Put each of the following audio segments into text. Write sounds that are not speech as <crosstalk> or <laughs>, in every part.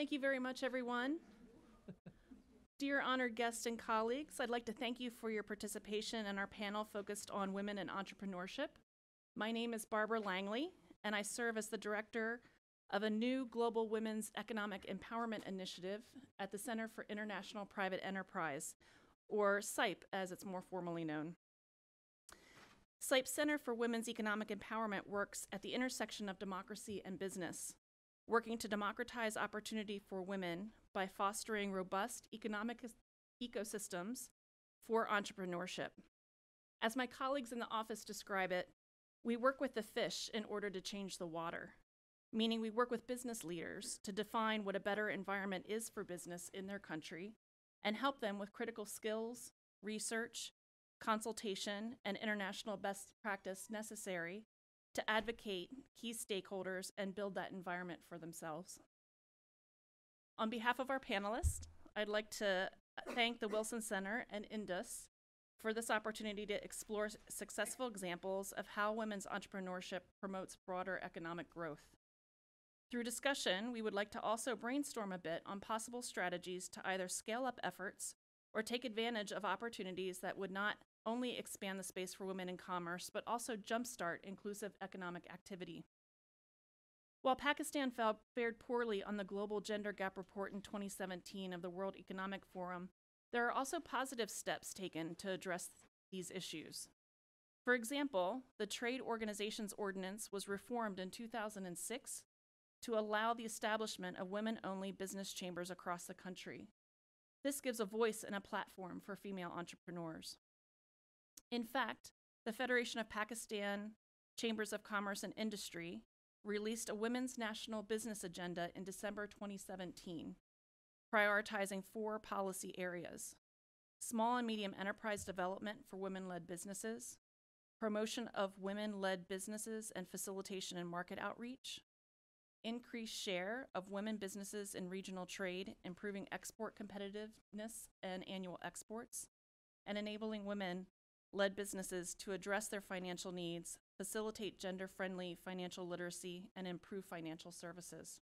Thank you very much, everyone. Dear honored guests and colleagues, I'd like to thank you for your participation in our panel focused on women and entrepreneurship. My name is Barbara Langley, and I serve as the director of a new Global Women's Economic Empowerment Initiative at the Center for International Private Enterprise, or CIPE as it's more formally known. CIPE Center for Women's Economic Empowerment works at the intersection of democracy and business, working to democratize opportunity for women by fostering robust economic ecosystems for entrepreneurship. As my colleagues in the office describe it, we work with the fish in order to change the water meaning we work with business leaders to define what a better environment is for business in their country and help them with critical skills, research, consultation, and international best practice necessary to advocate key stakeholders and build that environment for themselves. On behalf of our panelists, I'd like to thank the Wilson Center and Indus for this opportunity to explore successful examples of how women's entrepreneurship promotes broader economic growth. Through discussion, we would like to also brainstorm a bit on possible strategies to either scale up efforts or take advantage of opportunities that would not only expand the space for women in commerce, but also jumpstart inclusive economic activity. While Pakistan fared poorly on the Global Gender Gap Report in 2017 of the World Economic Forum, there are also positive steps taken to address these issues. For example, the Trade Organizations Ordinance was reformed in 2006 to allow the establishment of women only business chambers across the country. This gives a voice and a platform for female entrepreneurs. In fact, the Federation of Pakistan Chambers of Commerce and Industry released a Women's National Business Agenda in December 2017, prioritizing four policy areas small and medium enterprise development for women led businesses, promotion of women led businesses and facilitation and market outreach, increased share of women businesses in regional trade, improving export competitiveness and annual exports, and enabling women led businesses to address their financial needs, facilitate gender friendly financial literacy, and improve financial services.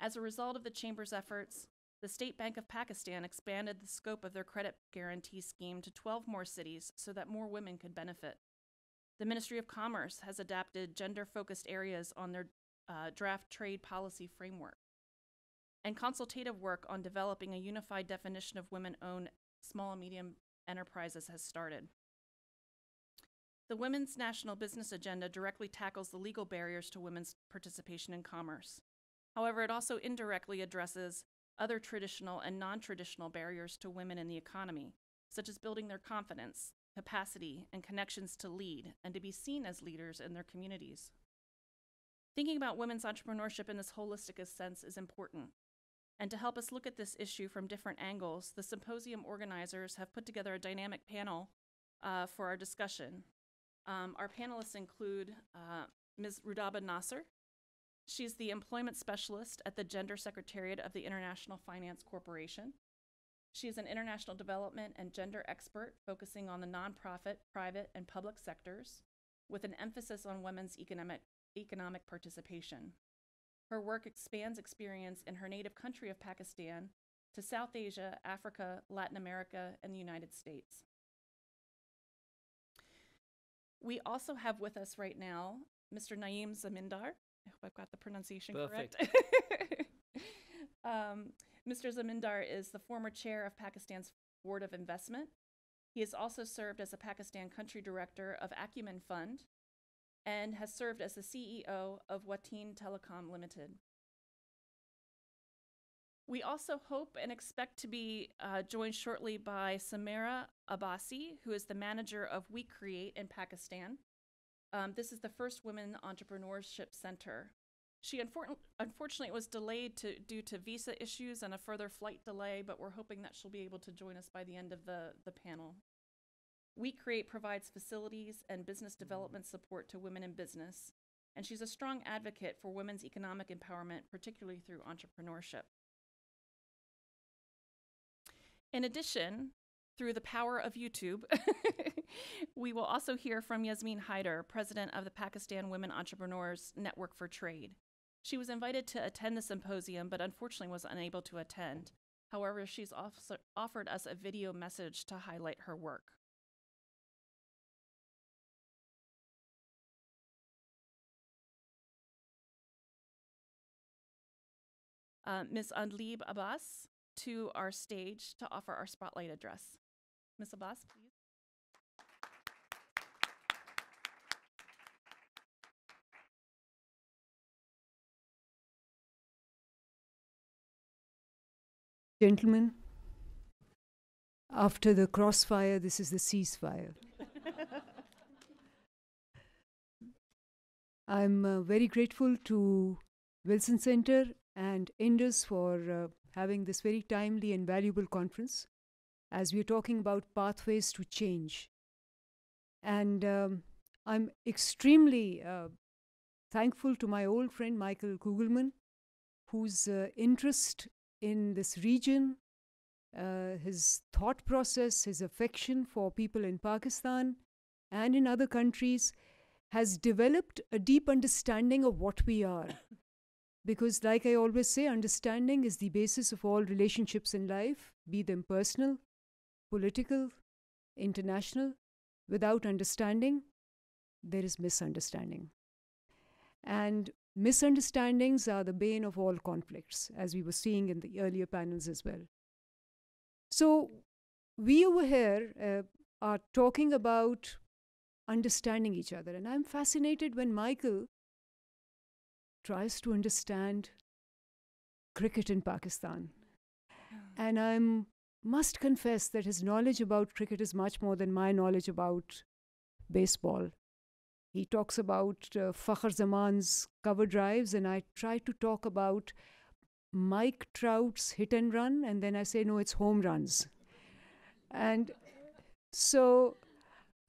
As a result of the Chamber's efforts, the State Bank of Pakistan expanded the scope of their credit guarantee scheme to 12 more cities so that more women could benefit. The Ministry of Commerce has adapted gender focused areas on their uh, draft trade policy framework. And consultative work on developing a unified definition of women owned small and medium enterprises has started. The Women's National Business Agenda directly tackles the legal barriers to women's participation in commerce. However, it also indirectly addresses other traditional and non traditional barriers to women in the economy, such as building their confidence, capacity, and connections to lead and to be seen as leaders in their communities. Thinking about women's entrepreneurship in this holistic sense is important. And to help us look at this issue from different angles, the symposium organizers have put together a dynamic panel uh, for our discussion. Um, our panelists include uh, Ms. Rudaba Nasser. She's the employment specialist at the Gender Secretariat of the International Finance Corporation. She is an international development and gender expert focusing on the nonprofit, private, and public sectors with an emphasis on women's economic economic participation. Her work expands experience in her native country of Pakistan to South Asia, Africa, Latin America, and the United States. We also have with us right now Mr. Naeem Zamindar. I hope I've got the pronunciation Perfect. correct. <laughs> um, Mr. Zamindar is the former chair of Pakistan's Board of Investment. He has also served as a Pakistan country director of Acumen Fund, and has served as the CEO of Wateen Telecom Limited. We also hope and expect to be uh, joined shortly by Samira Abbasi, who is the manager of We Create in Pakistan. Um, this is the first women entrepreneurship center. She unfor- unfortunately was delayed to, due to visa issues and a further flight delay, but we're hoping that she'll be able to join us by the end of the, the panel. We Create provides facilities and business development support to women in business, and she's a strong advocate for women's economic empowerment, particularly through entrepreneurship. In addition, through the power of YouTube, <laughs> we will also hear from Yasmin Haider, president of the Pakistan Women Entrepreneurs Network for Trade. She was invited to attend the symposium, but unfortunately was unable to attend. However, she's also offered us a video message to highlight her work. Uh, Ms. Andleeb Abbas to our stage to offer our spotlight address. Ms. Abbas, please. Gentlemen, after the crossfire, this is the ceasefire. I'm uh, very grateful to Wilson Center and Indus <laughs> for uh, having this very timely and valuable conference as we're talking about pathways to change. And um, I'm extremely uh, thankful to my old friend Michael Kugelman, whose uh, interest in this region, uh, his thought process, his affection for people in Pakistan and in other countries has developed a deep understanding of what we are. Because, like I always say, understanding is the basis of all relationships in life, be them personal, political, international. Without understanding, there is misunderstanding. And misunderstandings are the bane of all conflicts, as we were seeing in the earlier panels as well. So, we over here uh, are talking about understanding each other. And I'm fascinated when Michael tries to understand cricket in Pakistan. And I must confess that his knowledge about cricket is much more than my knowledge about baseball. He talks about uh, Fakhar Zaman's cover drives, and I try to talk about Mike Trout's hit and run, and then I say, no, it's home runs. And so,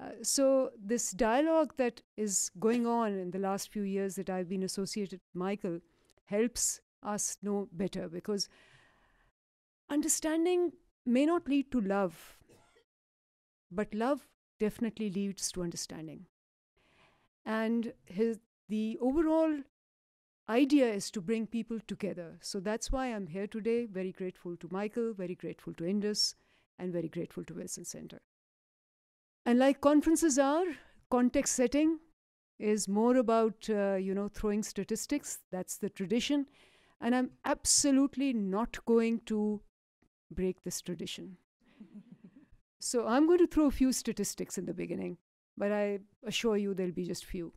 uh, so this dialogue that is going on in the last few years that I've been associated with Michael helps us know better because understanding may not lead to love, but love definitely leads to understanding. And his, the overall idea is to bring people together. So that's why I'm here today. Very grateful to Michael, very grateful to Indus, and very grateful to Wilson Center. And like conferences are, context setting is more about, uh, you know, throwing statistics. That's the tradition. And I'm absolutely not going to break this tradition. <laughs> so I'm going to throw a few statistics in the beginning but I assure you there'll be just few.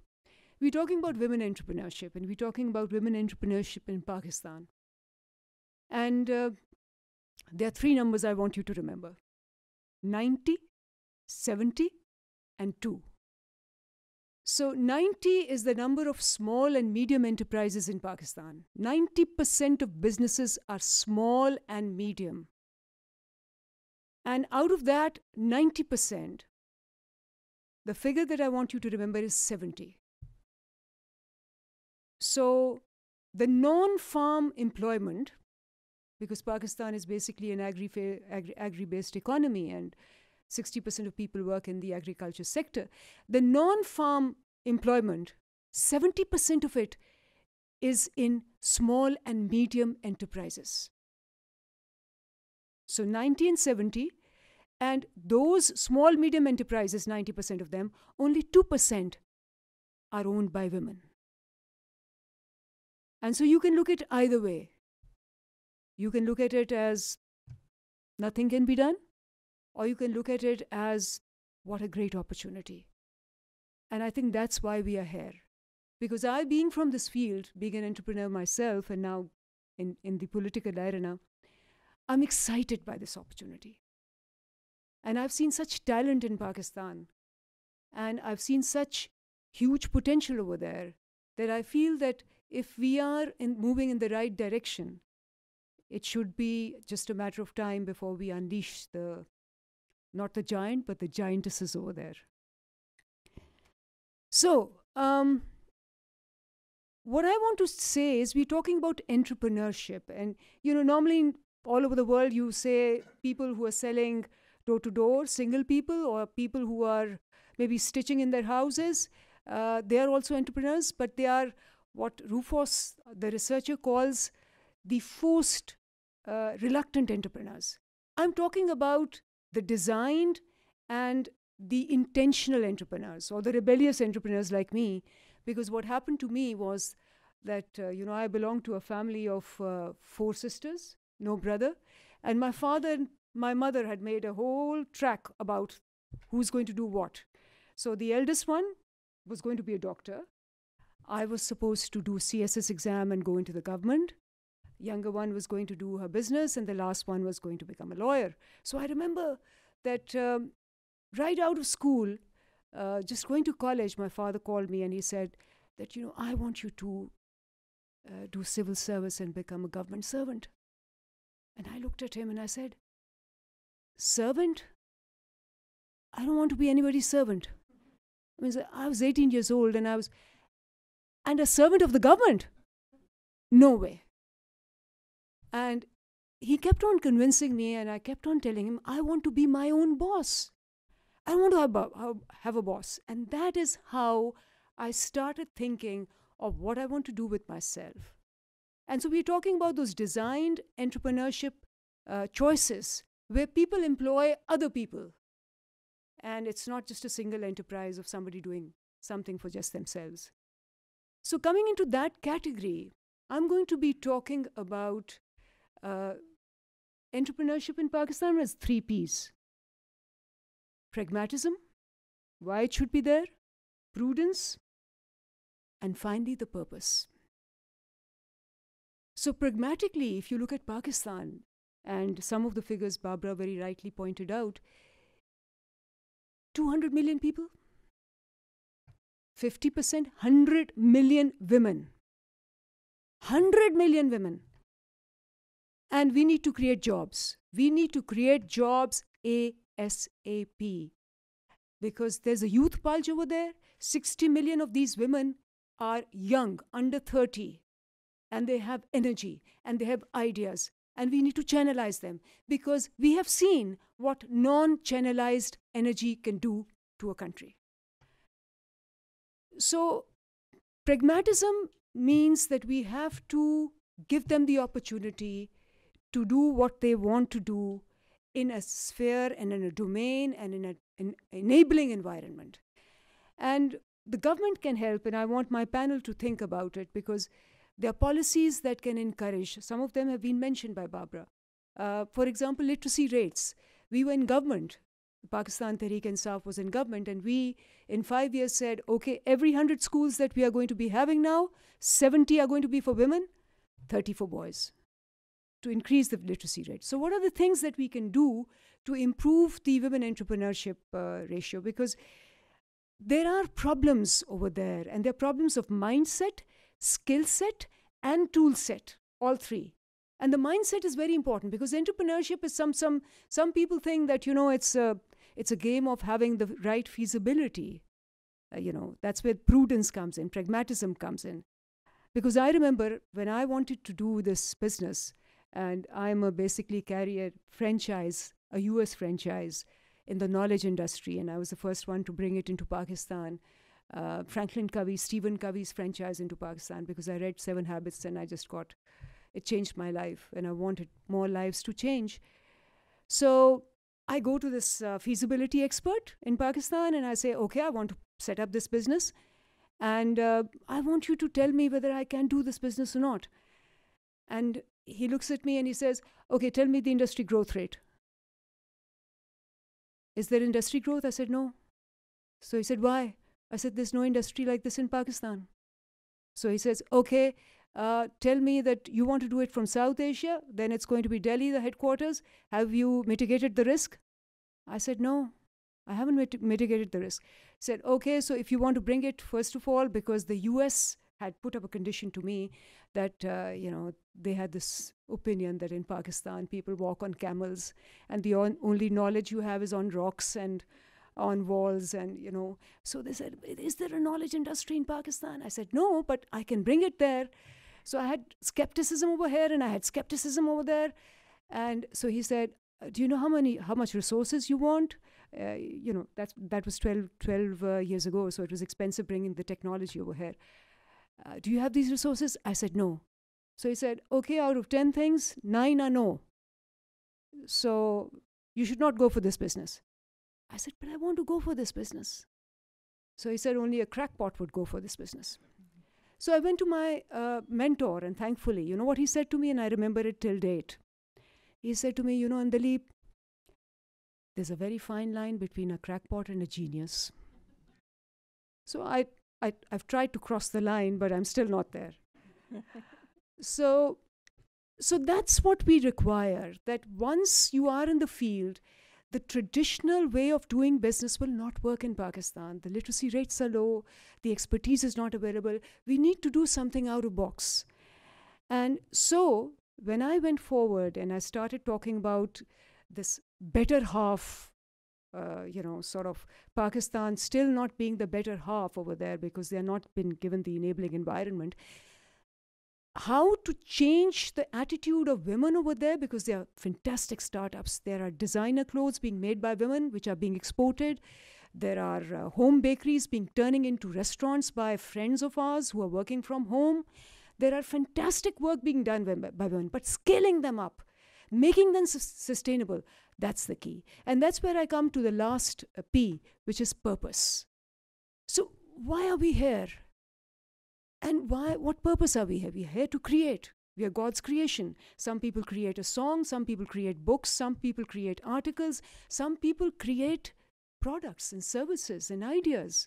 We're talking about women entrepreneurship, and we're talking about women entrepreneurship in Pakistan. And uh, there are three numbers I want you to remember 90, 70, and 2. So, 90 is the number of small and medium enterprises in Pakistan. 90% of businesses are small and medium. And out of that 90%, the figure that I want you to remember is 70. So, the non farm employment, because Pakistan is basically an agri, agri based economy and 60% of people work in the agriculture sector, the non farm employment, 70% of it is in small and medium enterprises. So 1970, and those small, medium enterprises, 90% of them, only 2% are owned by women. And so you can look at it either way. You can look at it as nothing can be done, or you can look at it as what a great opportunity. And I think that's why we are here. Because I, being from this field, being an entrepreneur myself, and now in, in the political arena, I'm excited by this opportunity. And I've seen such talent in Pakistan. And I've seen such huge potential over there that I feel that if we are in moving in the right direction, it should be just a matter of time before we unleash the, not the giant, but the giantess is over there. So, um, what I want to say is we're talking about entrepreneurship. And, you know, normally all over the world, you say people who are selling door to door, single people or people who are maybe stitching in their houses. Uh, they are also entrepreneurs, but they are what Rufus, the researcher, calls the forced, uh, reluctant entrepreneurs. I'm talking about the designed and the intentional entrepreneurs or the rebellious entrepreneurs like me, because what happened to me was that, uh, you know, I belong to a family of uh, four sisters, no brother, and my father and my mother had made a whole track about who's going to do what. So the eldest one was going to be a doctor. I was supposed to do CSS exam and go into the government. Younger one was going to do her business, and the last one was going to become a lawyer. So I remember that um, right out of school, uh, just going to college, my father called me and he said that, you know, I want you to uh, do civil service and become a government servant. And I looked at him and I said, Servant? I don't want to be anybody's servant. I, mean, I was 18 years old and I was, and a servant of the government? No way. And he kept on convincing me, and I kept on telling him, I want to be my own boss. I want to have a, have a boss. And that is how I started thinking of what I want to do with myself. And so we're talking about those designed entrepreneurship uh, choices where people employ other people. And it's not just a single enterprise of somebody doing something for just themselves. So, coming into that category, I'm going to be talking about uh, entrepreneurship in Pakistan as three P's pragmatism, why it should be there, prudence, and finally the purpose. So, pragmatically, if you look at Pakistan, and some of the figures Barbara very rightly pointed out 200 million people, 50%, 100 million women. 100 million women. And we need to create jobs. We need to create jobs ASAP. Because there's a youth bulge over there. 60 million of these women are young, under 30, and they have energy and they have ideas. And we need to channelize them because we have seen what non channelized energy can do to a country. So, pragmatism means that we have to give them the opportunity to do what they want to do in a sphere and in a domain and in an enabling environment. And the government can help, and I want my panel to think about it because there are policies that can encourage. Some of them have been mentioned by Barbara. Uh, for example, literacy rates. We were in government Pakistan Tehreek Insaf was in government, and we, in five years, said, okay, every 100 schools that we are going to be having now, 70 are going to be for women, 30 for boys, to increase the literacy rate. So, what are the things that we can do to improve the women entrepreneurship uh, ratio? Because there are problems over there, and there are problems of mindset, skill set, and tool set, all three and the mindset is very important because entrepreneurship is some some some people think that you know it's uh, it's a game of having the right feasibility. Uh, you know, that's where prudence comes in, pragmatism comes in. Because I remember when I wanted to do this business, and I'm a basically carry a franchise, a US franchise in the knowledge industry, and I was the first one to bring it into Pakistan. Uh, Franklin Covey, Stephen Covey's franchise into Pakistan because I read Seven Habits and I just got it changed my life and I wanted more lives to change. So I go to this uh, feasibility expert in Pakistan and I say, okay, I want to set up this business. And uh, I want you to tell me whether I can do this business or not. And he looks at me and he says, okay, tell me the industry growth rate. Is there industry growth? I said, no. So he said, why? I said, there's no industry like this in Pakistan. So he says, okay, uh, tell me that you want to do it from South Asia, then it's going to be Delhi, the headquarters. Have you mitigated the risk? I said, No, I haven't mit- mitigated the risk. Said, Okay, so if you want to bring it, first of all, because the US had put up a condition to me that, uh, you know, they had this opinion that in Pakistan people walk on camels and the on- only knowledge you have is on rocks and on walls and you know so they said is there a knowledge industry in pakistan i said no but i can bring it there so I had skepticism over here and I had skepticism over there. And so he said, uh, do you know how many, how much resources you want? Uh, you know, that's, that was 12, 12 uh, years ago. So it was expensive bringing the technology over here. Uh, Do you have these resources? I said, No. So he said, Okay, out of 10 things, nine are no. So you should not go for this business. I said, But I want to go for this business. So he said, Only a crackpot would go for this business. So I went to my uh, mentor, and thankfully, you know what he said to me, and I remember it till date. He said to me, You know, Andleeb, there's a very fine line between a crackpot and a genius. So I, I, I've tried to cross the line, but I'm still not there. <laughs> so, so that's what we require that once you are in the field, the traditional way of doing business will not work in Pakistan. The literacy rates are low, the expertise is not available. We need to do something out of box. And so, when I went forward and I started talking about this better half, uh, you know, sort of Pakistan still not being the better half over there because they are not been given the enabling environment, how to change the attitude of women over there because they are fantastic startups. There are designer clothes being made by women which are being exported. There are uh, home bakeries being turning into restaurants by friends of ours who are working from home. There are fantastic work being done by, by women, but scaling them up, making them su- sustainable, that's the key. And that's where I come to the last uh, P, which is purpose. So, why are we here? And why, what purpose are we here? We are here to create. We are God's creation. Some people create a song, some people create books, some people create articles, some people create products and services and ideas.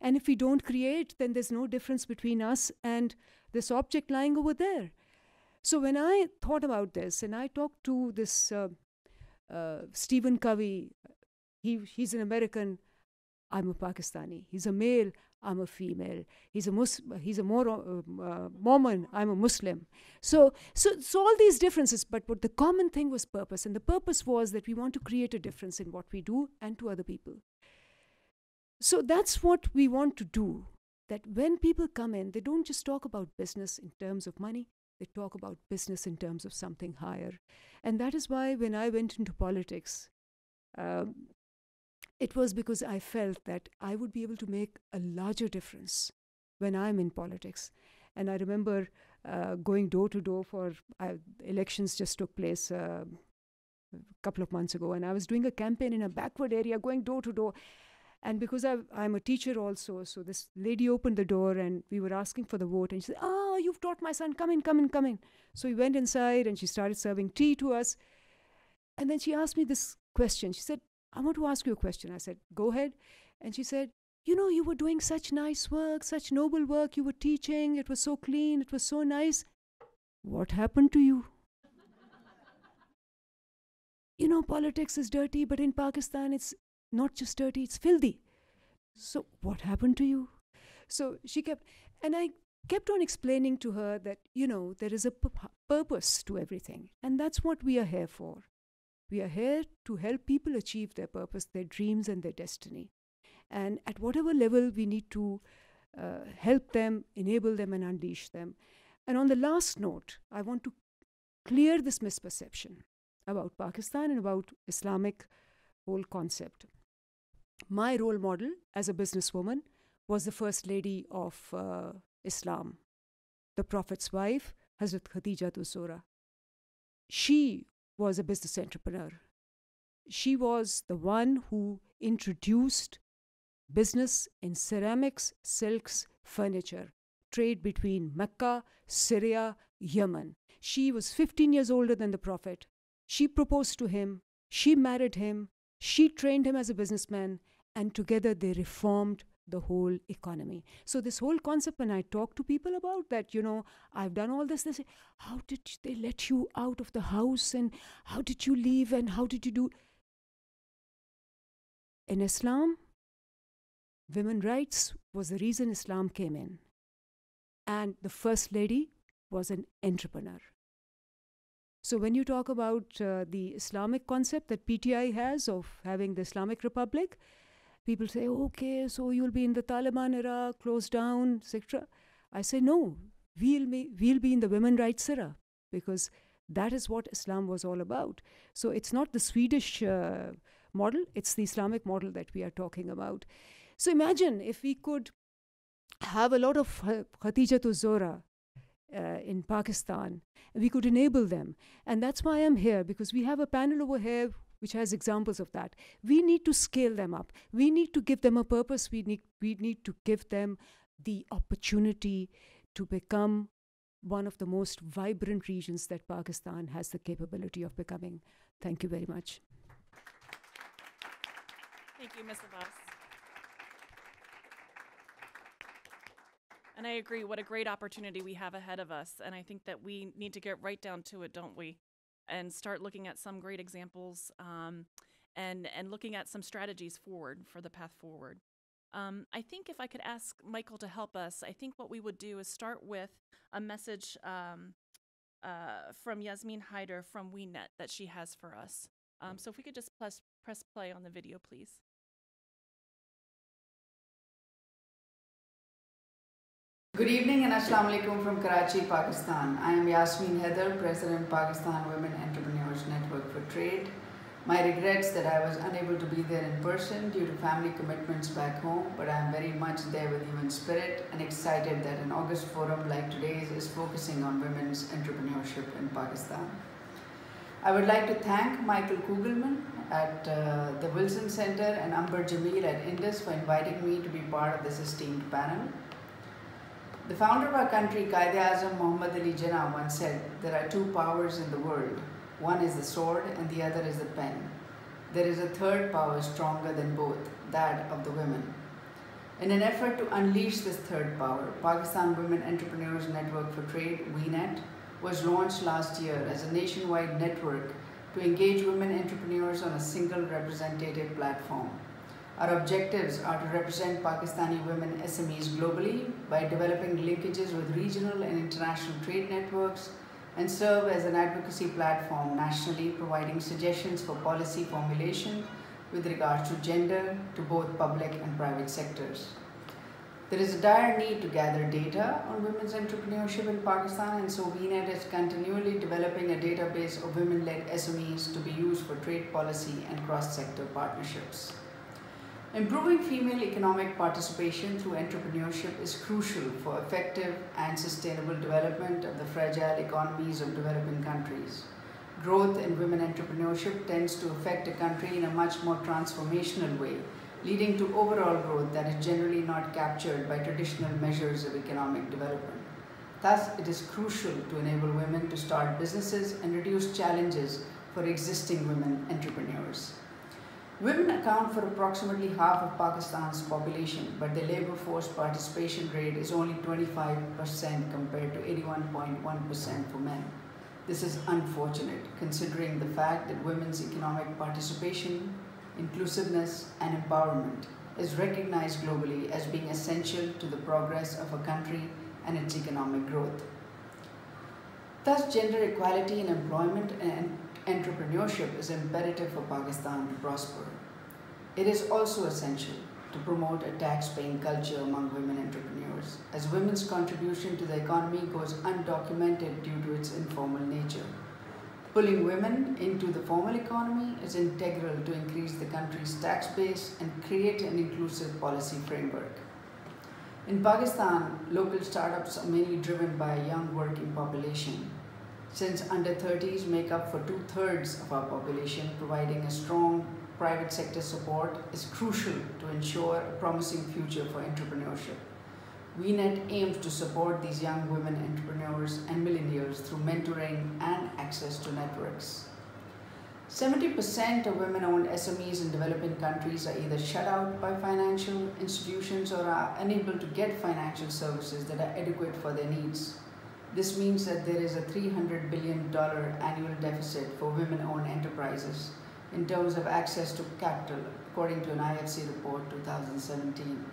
And if we don't create, then there's no difference between us and this object lying over there. So when I thought about this and I talked to this uh, uh, Stephen Covey, he, he's an American, I'm a Pakistani. He's a male, I'm a female. He's a Mus- he's a uh, uh, Mormon. I'm a Muslim. So, so, so all these differences. But what the common thing was purpose, and the purpose was that we want to create a difference in what we do and to other people. So that's what we want to do. That when people come in, they don't just talk about business in terms of money. They talk about business in terms of something higher, and that is why when I went into politics. Um, it was because I felt that I would be able to make a larger difference when I'm in politics. And I remember uh, going door to door for uh, elections just took place uh, a couple of months ago, and I was doing a campaign in a backward area, going door to door. And because i am a teacher also, so this lady opened the door and we were asking for the vote, and she said, "Oh, you've taught my son. Come in, come in, come in." So we went inside, and she started serving tea to us. And then she asked me this question. She said, I want to ask you a question. I said, Go ahead. And she said, You know, you were doing such nice work, such noble work. You were teaching. It was so clean. It was so nice. What happened to you? you know, politics is dirty, but in Pakistan, it's not just dirty, it's filthy. So, what happened to you? So she kept, and I kept on explaining to her that, you know, there is a purpose to everything. And that's what we are here for. We are here to help people achieve their purpose, their dreams, and their destiny. And at whatever level we need to uh, help them, enable them, and unleash them. And on the last note, I want to clear this misperception about Pakistan and about Islamic whole concept. My role model as a businesswoman was the first lady of uh, Islam, the Prophet's wife, Hazrat Khadija Tusura. She was a business entrepreneur. She was the one who introduced business in ceramics, silks, furniture, trade between Mecca, Syria, Yemen. She was 15 years older than the Prophet. She proposed to him, she married him, she trained him as a businessman, and together they reformed the whole economy. So this whole concept, when I talk to people about that, you know, I've done all this, they say, how did they let you out of the house and how did you leave and how did you do? In Islam, women rights was the reason Islam came in. And the first lady was an entrepreneur. So when you talk about uh, the Islamic concept that PTI has of having the Islamic Republic, people say, okay, so you'll be in the Taliban era, closed down, etc. I say, no, we'll be, we'll be in the women rights era because that is what Islam was all about. So it's not the Swedish uh, model, it's the Islamic model that we are talking about. So imagine if we could have a lot of Khatija to Zora uh, in Pakistan. We could enable them. And that's why I'm here, because we have a panel over here which has examples of that. We need to scale them up. We need to give them a purpose. We need, we need to give them the opportunity to become one of the most vibrant regions that Pakistan has the capability of becoming. Thank you very much. Thank you, Ms. Abbas. And I agree, what a great opportunity we have ahead of us. And I think that we need to get right down to it, don't we? And start looking at some great examples um, and, and looking at some strategies forward for the path forward. Um, I think if I could ask Michael to help us, I think what we would do is start with a message um, uh, from Yasmin Haider from WeNet that she has for us. Um, so if we could just press, press play on the video, please. Good evening and Assalamu alaikum from Karachi, Pakistan. I am Yasmin Haider, President Pakistan Women Entrepreneurs Network for Trade. My regrets that I was unable to be there in person due to family commitments back home, but I am very much there with you in spirit and excited that an August forum like today's is focusing on women's entrepreneurship in Pakistan. I would like to thank Michael Kugelman at uh, the Wilson Center and Amber Jamil at Indus for inviting me to be part of this esteemed panel. The founder of our country, Quaid-e-Azam Muhammad Ali Jinnah, once said, there are two powers in the world, one is the sword and the other is the pen. There is a third power stronger than both, that of the women. In an effort to unleash this third power, Pakistan Women Entrepreneurs Network for Trade, WeNet, was launched last year as a nationwide network to engage women entrepreneurs on a single representative platform. Our objectives are to represent Pakistani women SMEs globally by developing linkages with regional and international trade networks, and serve as an advocacy platform nationally providing suggestions for policy formulation with regards to gender to both public and private sectors. There is a dire need to gather data on women's entrepreneurship in Pakistan and so WeNet is continually developing a database of women-led SMEs to be used for trade policy and cross-sector partnerships. Improving female economic participation through entrepreneurship is crucial for effective and sustainable development of the fragile economies of developing countries. Growth in women entrepreneurship tends to affect a country in a much more transformational way, leading to overall growth that is generally not captured by traditional measures of economic development. Thus, it is crucial to enable women to start businesses and reduce challenges for existing women entrepreneurs. Women account for approximately half of Pakistan's population, but the labor force participation rate is only 25% compared to 81.1% for men. This is unfortunate considering the fact that women's economic participation, inclusiveness, and empowerment is recognized globally as being essential to the progress of a country and its economic growth. Thus, gender equality in employment and entrepreneurship is imperative for Pakistan to prosper. It is also essential to promote a tax-paying culture among women entrepreneurs, as women's contribution to the economy goes undocumented due to its informal nature. Pulling women into the formal economy is integral to increase the country's tax base and create an inclusive policy framework. In Pakistan, local startups are mainly driven by a young working population since under 30s make up for two thirds of our population, providing a strong private sector support is crucial to ensure a promising future for entrepreneurship. WeNet aims to support these young women entrepreneurs and millennials through mentoring and access to networks. 70% of women-owned SMEs in developing countries are either shut out by financial institutions or are unable to get financial services that are adequate for their needs. This means that there is a $300 billion annual deficit for women-owned enterprises in terms of access to capital, according to an IFC report 2017.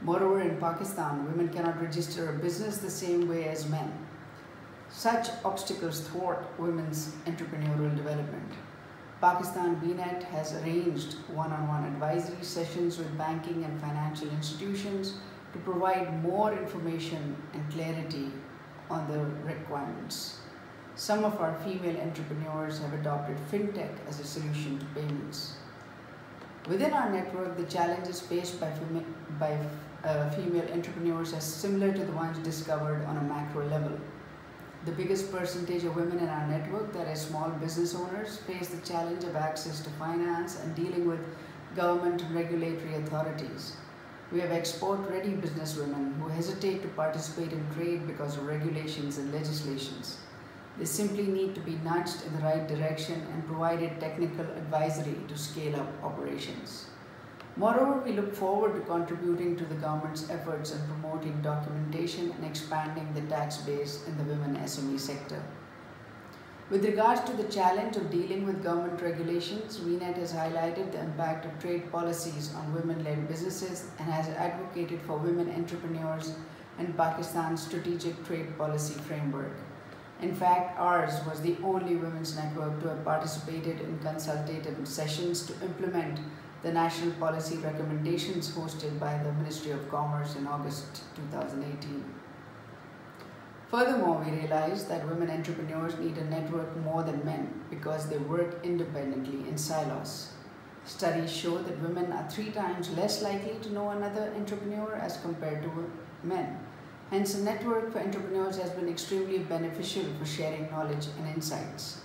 Moreover, in Pakistan, women cannot register a business the same way as men. Such obstacles thwart women's entrepreneurial development. Pakistan WeNet has arranged one-on-one -on -one advisory sessions with banking and financial institutions to provide more information and clarity on the requirements. Some of our female entrepreneurs have adopted fintech as a solution to payments. Within our network, the challenges faced by, by uh, female entrepreneurs are similar to the ones discovered on a macro level. The biggest percentage of women in our network, that is small business owners, face the challenge of access to finance and dealing with government regulatory authorities. We have export-ready businesswomen who hesitate to participate in trade because of regulations and legislations. They simply need to be nudged in the right direction and provided technical advisory to scale up operations. Moreover, we look forward to contributing to the government's efforts in promoting documentation and expanding the tax base in the women SME sector. With regards to the challenge of dealing with government regulations, WeNet has highlighted the impact of trade policies on women-led businesses and has advocated for women entrepreneurs in Pakistan's strategic trade policy framework. In fact, ours was the only women's network to have participated in consultative sessions to implement the national policy recommendations hosted by the Ministry of Commerce in August 2018. Furthermore, we realized that women entrepreneurs need a network more than men because they work independently in silos. Studies show that women are three times less likely to know another entrepreneur as compared to men. Hence, a network for entrepreneurs has been extremely beneficial for sharing knowledge and insights.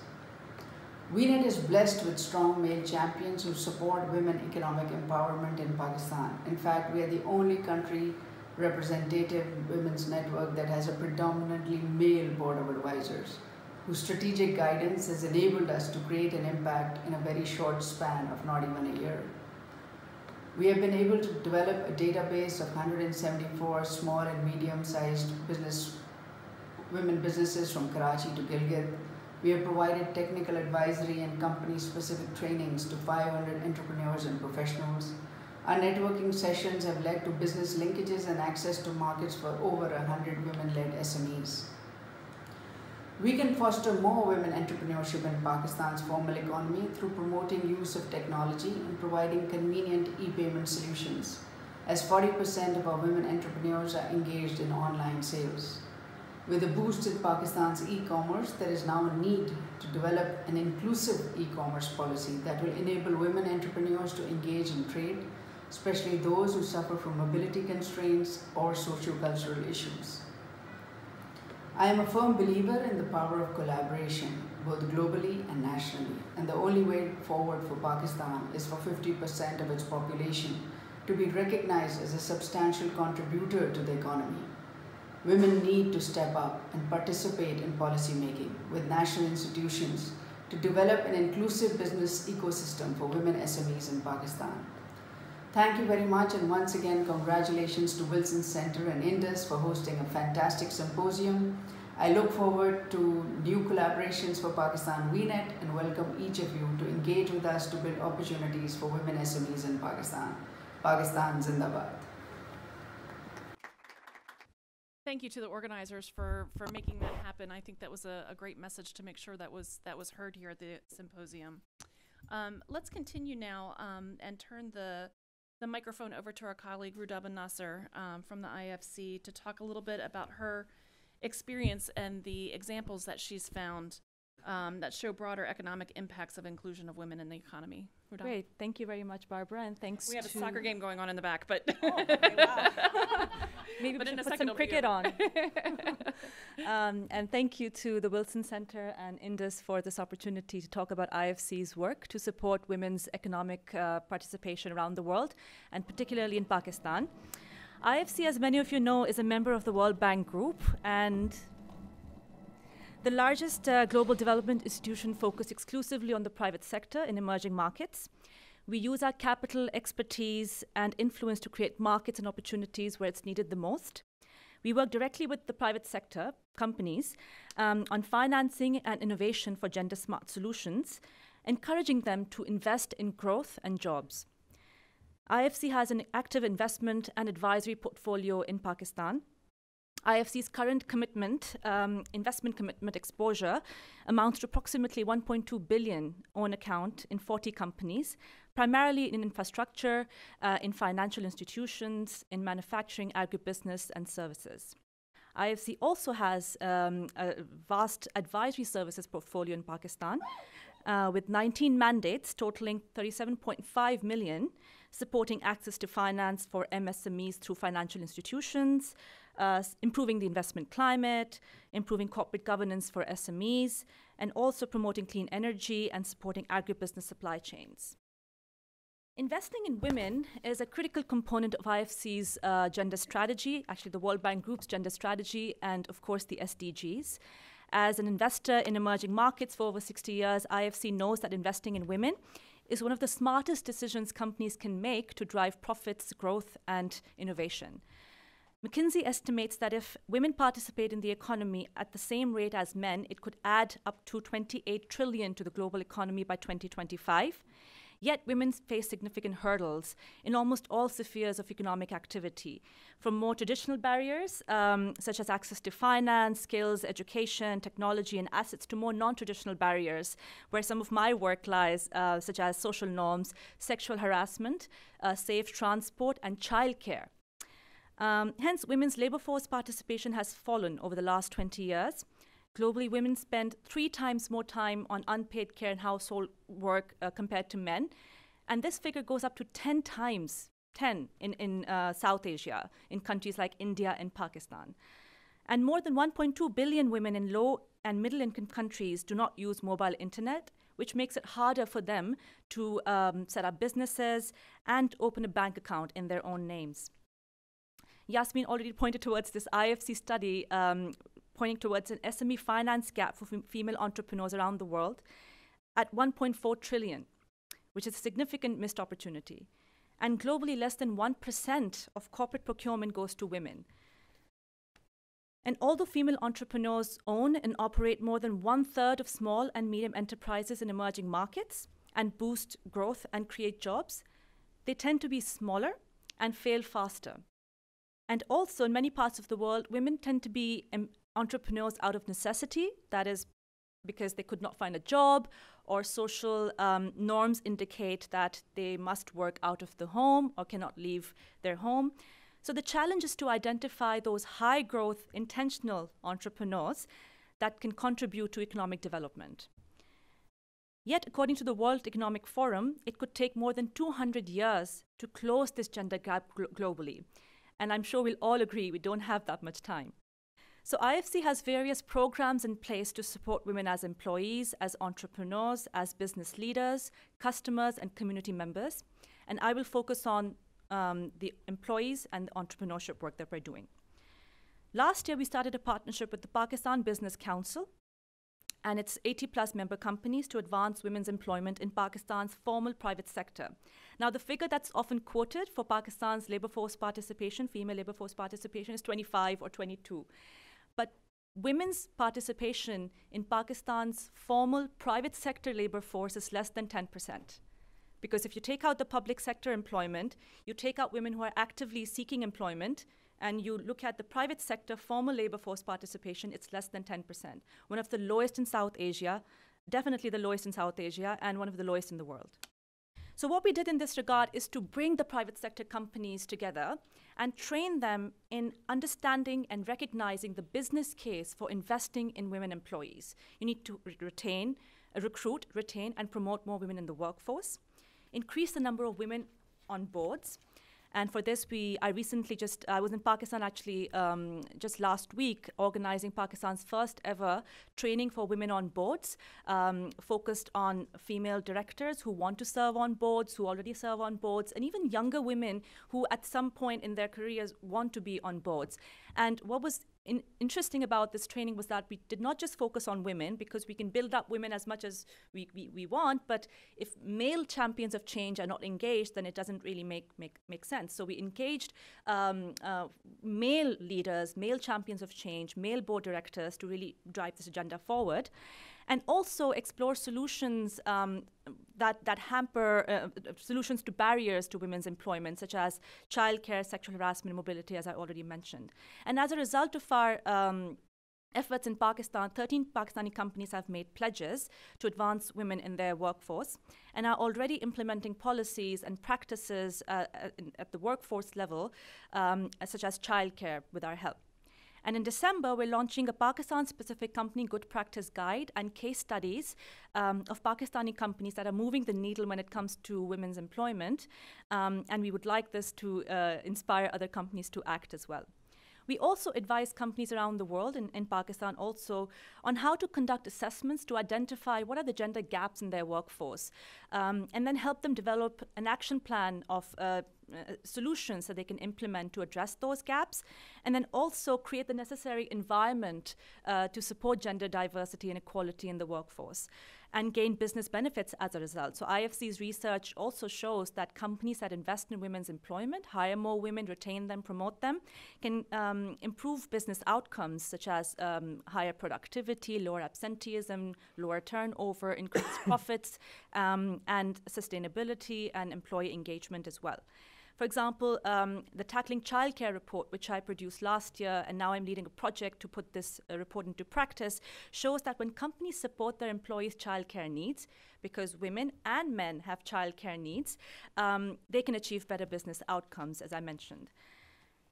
WeNet is blessed with strong male champions who support women economic empowerment in Pakistan. In fact, we are the only country representative women's network that has a predominantly male board of advisors, whose strategic guidance has enabled us to create an impact in a very short span of not even a year. We have been able to develop a database of 174 small and medium-sized business women businesses from Karachi to Gilgit we have provided technical advisory and company-specific trainings to 500 entrepreneurs and professionals. Our networking sessions have led to business linkages and access to markets for over 100 women-led SMEs. We can foster more women entrepreneurship in Pakistan's formal economy through promoting use of technology and providing convenient e-payment solutions, as 40% of our women entrepreneurs are engaged in online sales. With a boost in Pakistan's e-commerce, there is now a need to develop an inclusive e-commerce policy that will enable women entrepreneurs to engage in trade, especially those who suffer from mobility constraints or socio-cultural issues. I am a firm believer in the power of collaboration, both globally and nationally, and the only way forward for Pakistan is for 50% of its population to be recognized as a substantial contributor to the economy Women need to step up and participate in policy making with national institutions to develop an inclusive business ecosystem for women SMEs in Pakistan. Thank you very much and once again congratulations to Wilson Center and Indus for hosting a fantastic symposium. I look forward to new collaborations for Pakistan WeNet and welcome each of you to engage with us to build opportunities for women SMEs in Pakistan. Pakistan Zindabad. Thank you to the organizers for, for making that happen. I think that was a, a great message to make sure that was, that was heard here at the symposium. Um, let's continue now um, and turn the, the microphone over to our colleague Rudaba Nasser um, from the IFC to talk a little bit about her experience and the examples that she's found um, that show broader economic impacts of inclusion of women in the economy. Rudaba. Great, thank you very much, Barbara, and thanks. We have a soccer game going on in the back, but oh, okay, wow. <laughs> Maybe but we should put some cricket on. <laughs> um, and thank you to the Wilson Center and Indus for this opportunity to talk about IFC's work to support women's economic uh, participation around the world, and particularly in Pakistan. IFC, as many of you know, is a member of the World Bank Group and the largest uh, global development institution focused exclusively on the private sector in emerging markets. We use our capital, expertise, and influence to create markets and opportunities where it's needed the most. We work directly with the private sector, companies, um, on financing and innovation for gender smart solutions, encouraging them to invest in growth and jobs. IFC has an active investment and advisory portfolio in Pakistan. IFC's current commitment, um, investment commitment exposure, amounts to approximately 1.2 billion on account in 40 companies, primarily in infrastructure, uh, in financial institutions, in manufacturing, agribusiness, and services. IFC also has um, a vast advisory services portfolio in Pakistan uh, with 19 mandates totaling 37.5 million supporting access to finance for MSMEs through financial institutions, uh, improving the investment climate, improving corporate governance for SMEs, and also promoting clean energy and supporting agribusiness supply chains. Investing in women is a critical component of IFC's uh, gender strategy, actually, the World Bank Group's gender strategy, and of course, the SDGs. As an investor in emerging markets for over 60 years, IFC knows that investing in women is one of the smartest decisions companies can make to drive profits, growth, and innovation. McKinsey estimates that if women participate in the economy at the same rate as men, it could add up to 28 trillion to the global economy by 2025. Yet women face significant hurdles in almost all spheres of economic activity, from more traditional barriers, um, such as access to finance, skills, education, technology, and assets, to more non traditional barriers, where some of my work lies, uh, such as social norms, sexual harassment, uh, safe transport, and childcare. Um, hence, women's labor force participation has fallen over the last 20 years. Globally, women spend three times more time on unpaid care and household work uh, compared to men. And this figure goes up to 10 times, 10 in, in uh, South Asia, in countries like India and Pakistan. And more than 1.2 billion women in low and middle income countries do not use mobile internet, which makes it harder for them to um, set up businesses and open a bank account in their own names. Yasmin already pointed towards this IFC study um, pointing towards an SME finance gap for female entrepreneurs around the world at 1.4 trillion, which is a significant missed opportunity. And globally, less than 1% of corporate procurement goes to women. And although female entrepreneurs own and operate more than one third of small and medium enterprises in emerging markets and boost growth and create jobs, they tend to be smaller and fail faster. And also, in many parts of the world, women tend to be em- entrepreneurs out of necessity, that is, because they could not find a job, or social um, norms indicate that they must work out of the home or cannot leave their home. So the challenge is to identify those high growth, intentional entrepreneurs that can contribute to economic development. Yet, according to the World Economic Forum, it could take more than 200 years to close this gender gap gl- globally. And I'm sure we'll all agree we don't have that much time. So IFC has various programs in place to support women as employees, as entrepreneurs, as business leaders, customers, and community members. And I will focus on um, the employees and the entrepreneurship work that we're doing. Last year, we started a partnership with the Pakistan Business Council and its 80 plus member companies to advance women's employment in Pakistan's formal private sector. Now, the figure that's often quoted for Pakistan's labor force participation, female labor force participation, is 25 or 22 but women's participation in Pakistan's formal private sector labor force is less than 10%. Because if you take out the public sector employment, you take out women who are actively seeking employment, and you look at the private sector formal labor force participation, it's less than 10%. One of the lowest in South Asia, definitely the lowest in South Asia, and one of the lowest in the world. So, what we did in this regard is to bring the private sector companies together and train them in understanding and recognizing the business case for investing in women employees. You need to re- retain, uh, recruit, retain, and promote more women in the workforce, increase the number of women on boards, and for this, we I recently just I was in Pakistan actually um, just last week organizing Pakistan's first ever training for women on boards, um, focused on female directors who want to serve on boards, who already serve on boards, and even younger women who at some point in their careers want to be on boards. And what was in, interesting about this training was that we did not just focus on women because we can build up women as much as we, we, we want, but if male champions of change are not engaged, then it doesn't really make, make, make sense. So we engaged um, uh, male leaders, male champions of change, male board directors to really drive this agenda forward and also explore solutions um, that, that hamper uh, solutions to barriers to women's employment, such as childcare, sexual harassment, mobility, as I already mentioned. And as a result of our um, efforts in Pakistan, 13 Pakistani companies have made pledges to advance women in their workforce and are already implementing policies and practices uh, at the workforce level, um, such as childcare, with our help. And in December, we're launching a Pakistan specific company good practice guide and case studies um, of Pakistani companies that are moving the needle when it comes to women's employment. Um, and we would like this to uh, inspire other companies to act as well. We also advise companies around the world, in, in Pakistan also, on how to conduct assessments to identify what are the gender gaps in their workforce, um, and then help them develop an action plan of uh, uh, solutions that they can implement to address those gaps, and then also create the necessary environment uh, to support gender diversity and equality in the workforce and gain business benefits as a result. So IFC's research also shows that companies that invest in women's employment, hire more women, retain them, promote them, can um, improve business outcomes such as um, higher productivity, lower absenteeism, lower turnover, increased <coughs> profits, um, and sustainability and employee engagement as well. For example, um, the Tackling Childcare report, which I produced last year, and now I'm leading a project to put this uh, report into practice, shows that when companies support their employees' childcare needs, because women and men have childcare needs, um, they can achieve better business outcomes, as I mentioned.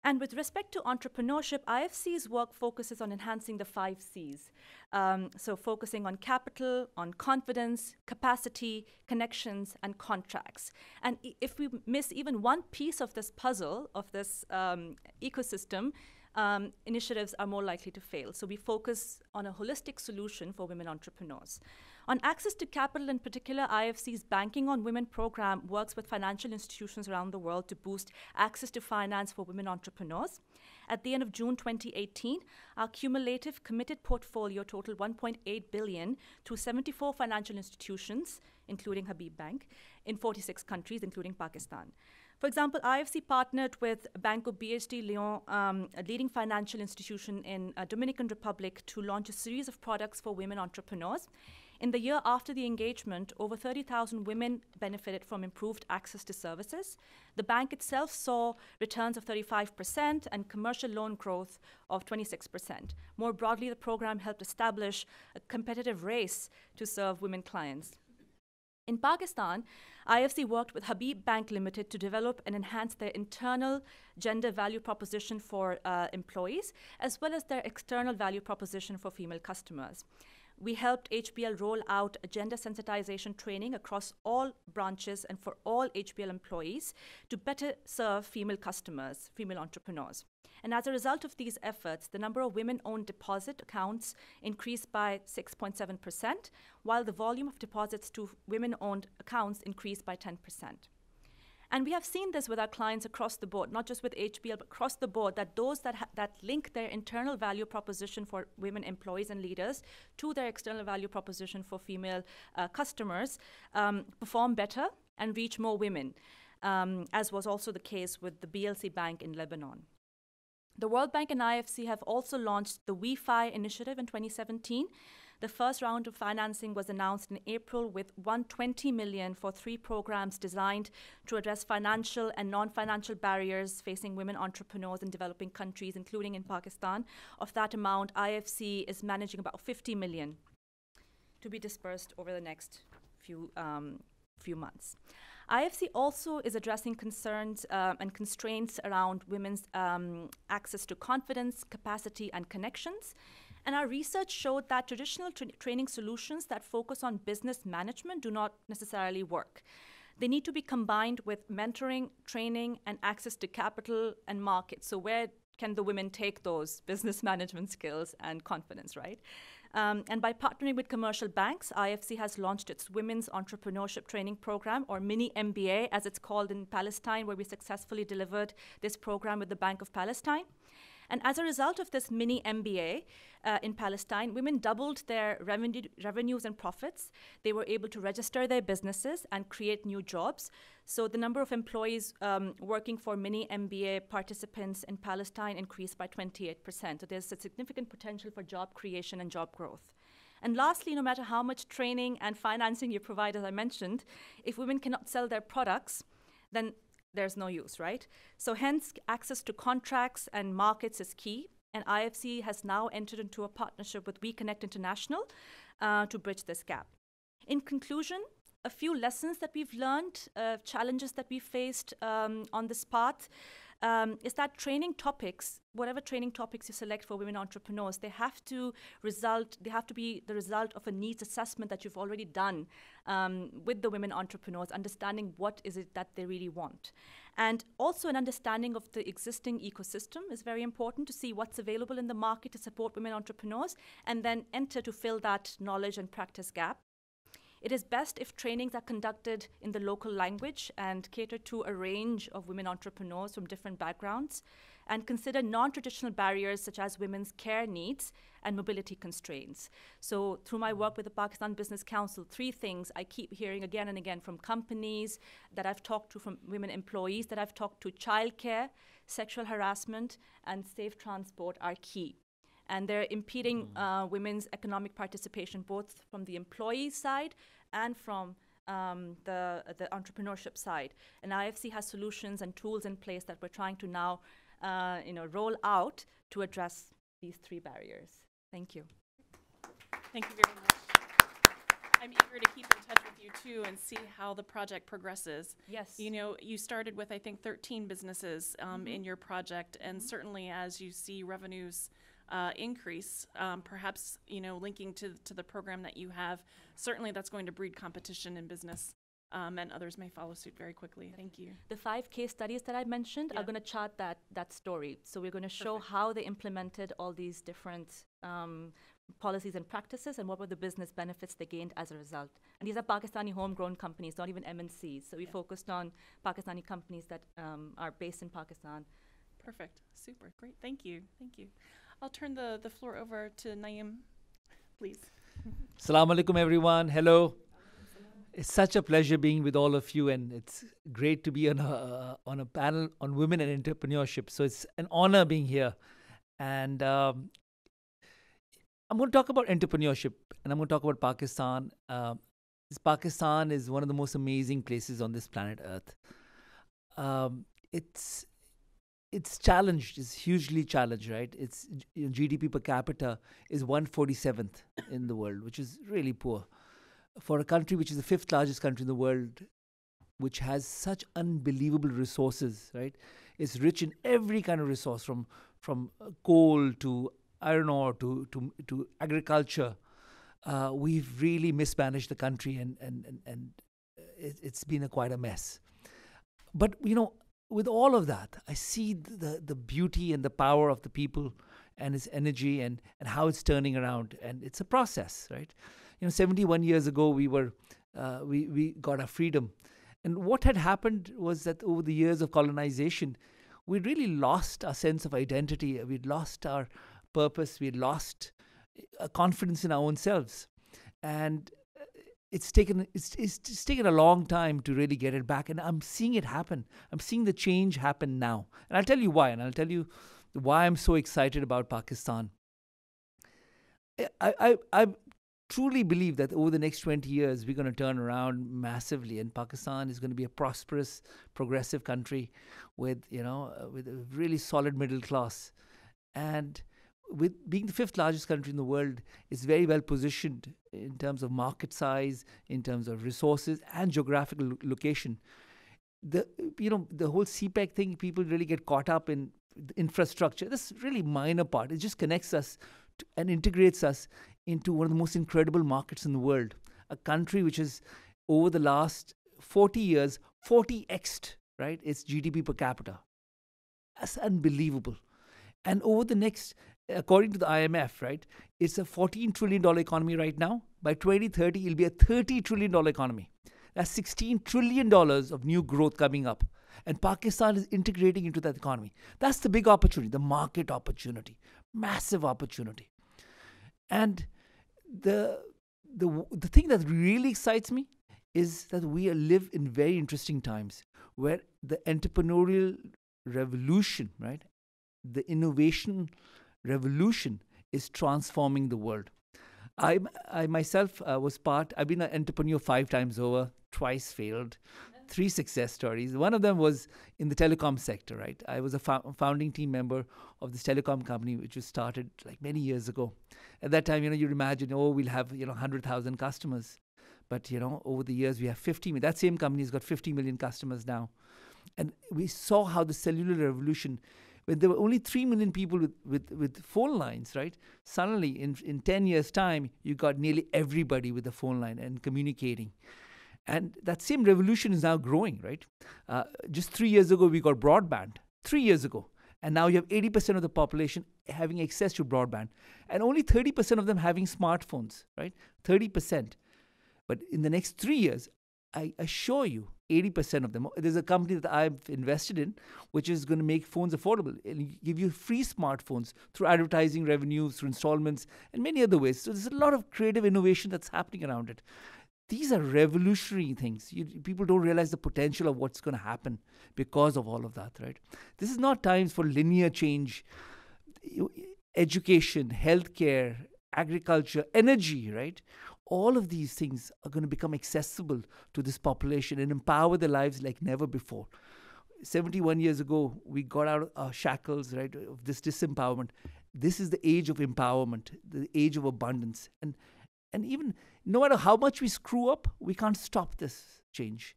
And with respect to entrepreneurship, IFC's work focuses on enhancing the five C's. Um, so, focusing on capital, on confidence, capacity, connections, and contracts. And if we miss even one piece of this puzzle, of this um, ecosystem, um, initiatives are more likely to fail. So, we focus on a holistic solution for women entrepreneurs. On access to capital in particular, IFC's Banking on Women program works with financial institutions around the world to boost access to finance for women entrepreneurs. At the end of June 2018, our cumulative committed portfolio totaled 1.8 billion to 74 financial institutions, including Habib Bank, in 46 countries, including Pakistan. For example, IFC partnered with Banco BHD León, um, a leading financial institution in uh, Dominican Republic, to launch a series of products for women entrepreneurs. In the year after the engagement, over 30,000 women benefited from improved access to services. The bank itself saw returns of 35% and commercial loan growth of 26%. More broadly, the program helped establish a competitive race to serve women clients. In Pakistan, IFC worked with Habib Bank Limited to develop and enhance their internal gender value proposition for uh, employees, as well as their external value proposition for female customers we helped HBL roll out a gender sensitization training across all branches and for all HBL employees to better serve female customers, female entrepreneurs. And as a result of these efforts, the number of women owned deposit accounts increased by 6.7%, while the volume of deposits to women owned accounts increased by 10%. And we have seen this with our clients across the board, not just with HBL, but across the board, that those that, ha- that link their internal value proposition for women employees and leaders to their external value proposition for female uh, customers um, perform better and reach more women, um, as was also the case with the BLC Bank in Lebanon. The World Bank and IFC have also launched the WeFi initiative in 2017 the first round of financing was announced in April with 120 million for three programs designed to address financial and non-financial barriers facing women entrepreneurs in developing countries, including in Pakistan. Of that amount, IFC is managing about 50 million to be dispersed over the next few um, few months. IFC also is addressing concerns uh, and constraints around women's um, access to confidence, capacity, and connections. And our research showed that traditional tra- training solutions that focus on business management do not necessarily work. They need to be combined with mentoring, training, and access to capital and markets. So, where can the women take those business <laughs> management skills and confidence, right? Um, and by partnering with commercial banks, IFC has launched its Women's Entrepreneurship Training Program, or Mini MBA, as it's called in Palestine, where we successfully delivered this program with the Bank of Palestine. And as a result of this mini MBA uh, in Palestine, women doubled their revenue, revenues and profits. They were able to register their businesses and create new jobs. So the number of employees um, working for mini MBA participants in Palestine increased by 28%. So there's a significant potential for job creation and job growth. And lastly, no matter how much training and financing you provide, as I mentioned, if women cannot sell their products, then there's no use, right? So, hence, access to contracts and markets is key. And IFC has now entered into a partnership with WeConnect International uh, to bridge this gap. In conclusion, a few lessons that we've learned, uh, challenges that we faced um, on this path. Um, is that training topics, whatever training topics you select for women entrepreneurs, they have to result, they have to be the result of a needs assessment that you've already done um, with the women entrepreneurs, understanding what is it that they really want. And also an understanding of the existing ecosystem is very important to see what's available in the market to support women entrepreneurs and then enter to fill that knowledge and practice gap. It is best if trainings are conducted in the local language and cater to a range of women entrepreneurs from different backgrounds and consider non traditional barriers such as women's care needs and mobility constraints. So, through my work with the Pakistan Business Council, three things I keep hearing again and again from companies that I've talked to, from women employees that I've talked to childcare, sexual harassment, and safe transport are key and they're impeding mm. uh, women's economic participation both from the employee side and from um, the, the entrepreneurship side. And IFC has solutions and tools in place that we're trying to now uh, you know, roll out to address these three barriers. Thank you. Thank you very much. I'm eager to keep in touch with you too and see how the project progresses. Yes. You know, you started with, I think, 13 businesses um, mm-hmm. in your project, and mm-hmm. certainly as you see revenues uh, increase, um, perhaps you know linking to to the program that you have. Certainly, that's going to breed competition in business. Um, and others may follow suit very quickly. Thank you. The five case studies that I mentioned yeah. are going to chart that that story. So we're going to show Perfect. how they implemented all these different um, policies and practices, and what were the business benefits they gained as a result. And these are Pakistani homegrown companies, not even MNCs. So we yeah. focused on Pakistani companies that um, are based in Pakistan. Perfect. Super. Great. Thank you. Thank you. I'll turn the, the floor over to Naeem, please. Assalamu alaikum, everyone. Hello. It's such a pleasure being with all of you, and it's great to be on a uh, on a panel on women and entrepreneurship. So it's an honor being here, and um, I'm going to talk about entrepreneurship, and I'm going to talk about Pakistan. Uh, Pakistan is one of the most amazing places on this planet Earth. Um, it's it's challenged, it's hugely challenged, right? Its you know, GDP per capita is 147th in the world, which is really poor. For a country which is the fifth largest country in the world, which has such unbelievable resources, right? It's rich in every kind of resource, from from uh, coal to iron ore to to to agriculture. Uh, we've really mismanaged the country, and and and, and it, it's been a, quite a mess. But you know, with all of that, I see the, the beauty and the power of the people and its energy and, and how it's turning around. And it's a process, right? You know, 71 years ago, we were uh, we, we got our freedom. And what had happened was that over the years of colonization, we really lost our sense of identity. We'd lost our purpose. We'd lost a confidence in our own selves. And it's taken it's, it's, taken a long time to really get it back and i'm seeing it happen. I'm seeing the change happen now. And i'll tell you why and i'll tell you why i'm so excited about pakistan. I i, I truly believe that over the next 20 years we're going to turn around massively and pakistan is going to be a prosperous progressive country with you know with a really solid middle class. And with being the fifth largest country in the world, it's very well positioned in terms of market size, in terms of resources, and geographical lo- location. The you know the whole CPEC thing, people really get caught up in infrastructure. This is really minor part. It just connects us to, and integrates us into one of the most incredible markets in the world. A country which has, over the last 40 years, 40xed right its GDP per capita. That's unbelievable. And over the next according to the IMF, right, it's a $14 trillion economy right now. By 2030, it'll be a $30 trillion economy. That's $16 trillion of new growth coming up. And Pakistan is integrating into that economy. That's the big opportunity, the market opportunity, massive opportunity. And the, the, the thing that really excites me is that we live in very interesting times where the entrepreneurial revolution, right, the innovation revolution is transforming the world. I, I myself uh, was part, I've been an entrepreneur five times over, twice failed, three success stories. One of them was in the telecom sector, right? I was a fo- founding team member of this telecom company, which was started like many years ago. At that time, you know, you'd imagine, oh, we'll have, you know, 100,000 customers. But, you know, over the years, we have 50 million. That same company has got 50 million customers now. And we saw how the cellular revolution, when there were only 3 million people with, with, with phone lines, right? Suddenly, in, in 10 years' time, you got nearly everybody with a phone line and communicating. And that same revolution is now growing, right? Uh, just three years ago, we got broadband. Three years ago. And now you have 80% of the population having access to broadband, and only 30% of them having smartphones, right? 30%. But in the next three years, I assure you, 80% of them. There's a company that I've invested in, which is going to make phones affordable and give you free smartphones through advertising revenue, through installments, and many other ways. So there's a lot of creative innovation that's happening around it. These are revolutionary things. You, people don't realize the potential of what's going to happen because of all of that, right? This is not times for linear change. Education, healthcare, agriculture, energy, right? All of these things are going to become accessible to this population and empower their lives like never before. 71 years ago, we got out of our shackles, right, of this disempowerment. This is the age of empowerment, the age of abundance. And, and even no matter how much we screw up, we can't stop this change.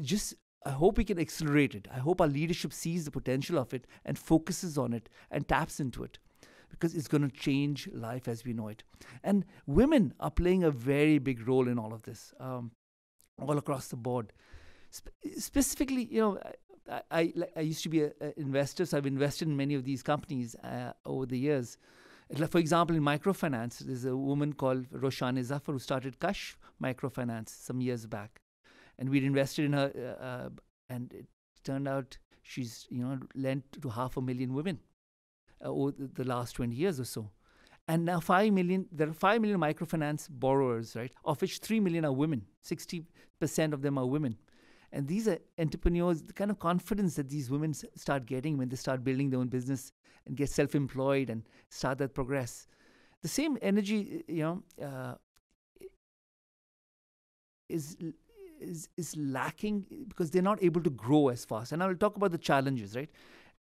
Just, I hope we can accelerate it. I hope our leadership sees the potential of it and focuses on it and taps into it because it's going to change life as we know it. And women are playing a very big role in all of this, um, all across the board. Spe- specifically, you know, I, I, I used to be an investor, so I've invested in many of these companies uh, over the years. For example, in microfinance, there's a woman called Roshaneh Zafar who started Kashf Microfinance some years back. And we'd invested in her, uh, uh, and it turned out she's, you know, lent to half a million women over the last 20 years or so. And now 5 million, there are 5 million microfinance borrowers, right? Of which 3 million are women. 60% of them are women. And these are entrepreneurs, the kind of confidence that these women start getting when they start building their own business and get self employed and start that progress. The same energy, you know, uh, is is is lacking because they're not able to grow as fast. And I'll talk about the challenges, right?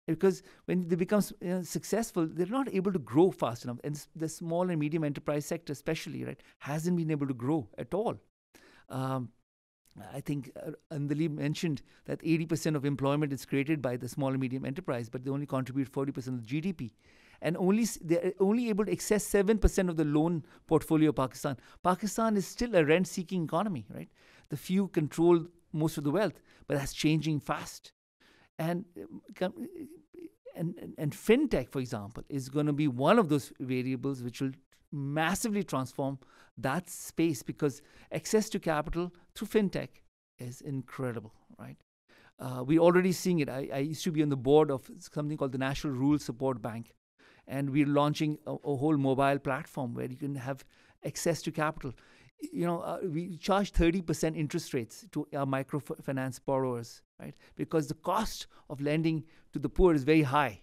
Because when they become know, successful, they're not able to grow fast enough. And the small and medium enterprise sector, especially, right, hasn't been able to grow at all. Um, I think uh, Andleeb mentioned that 80% of employment is created by the small and medium enterprise, but they only contribute 40% of the GDP. And only they're only able to access 7% of the loan portfolio of Pakistan. Pakistan is still a rent seeking economy, right? The few control most of the wealth, but that's changing fast. And um, and, and, and fintech, for example, is going to be one of those variables which will massively transform that space because access to capital through fintech is incredible, right? Uh, we're already seeing it. I, I, used to be on the board of something called the National Rural Support Bank, and we're launching a, a whole mobile platform where you can have access to capital. You know, uh, we charge 30% interest rates to our microfinance borrowers right? Because the cost of lending to the poor is very high.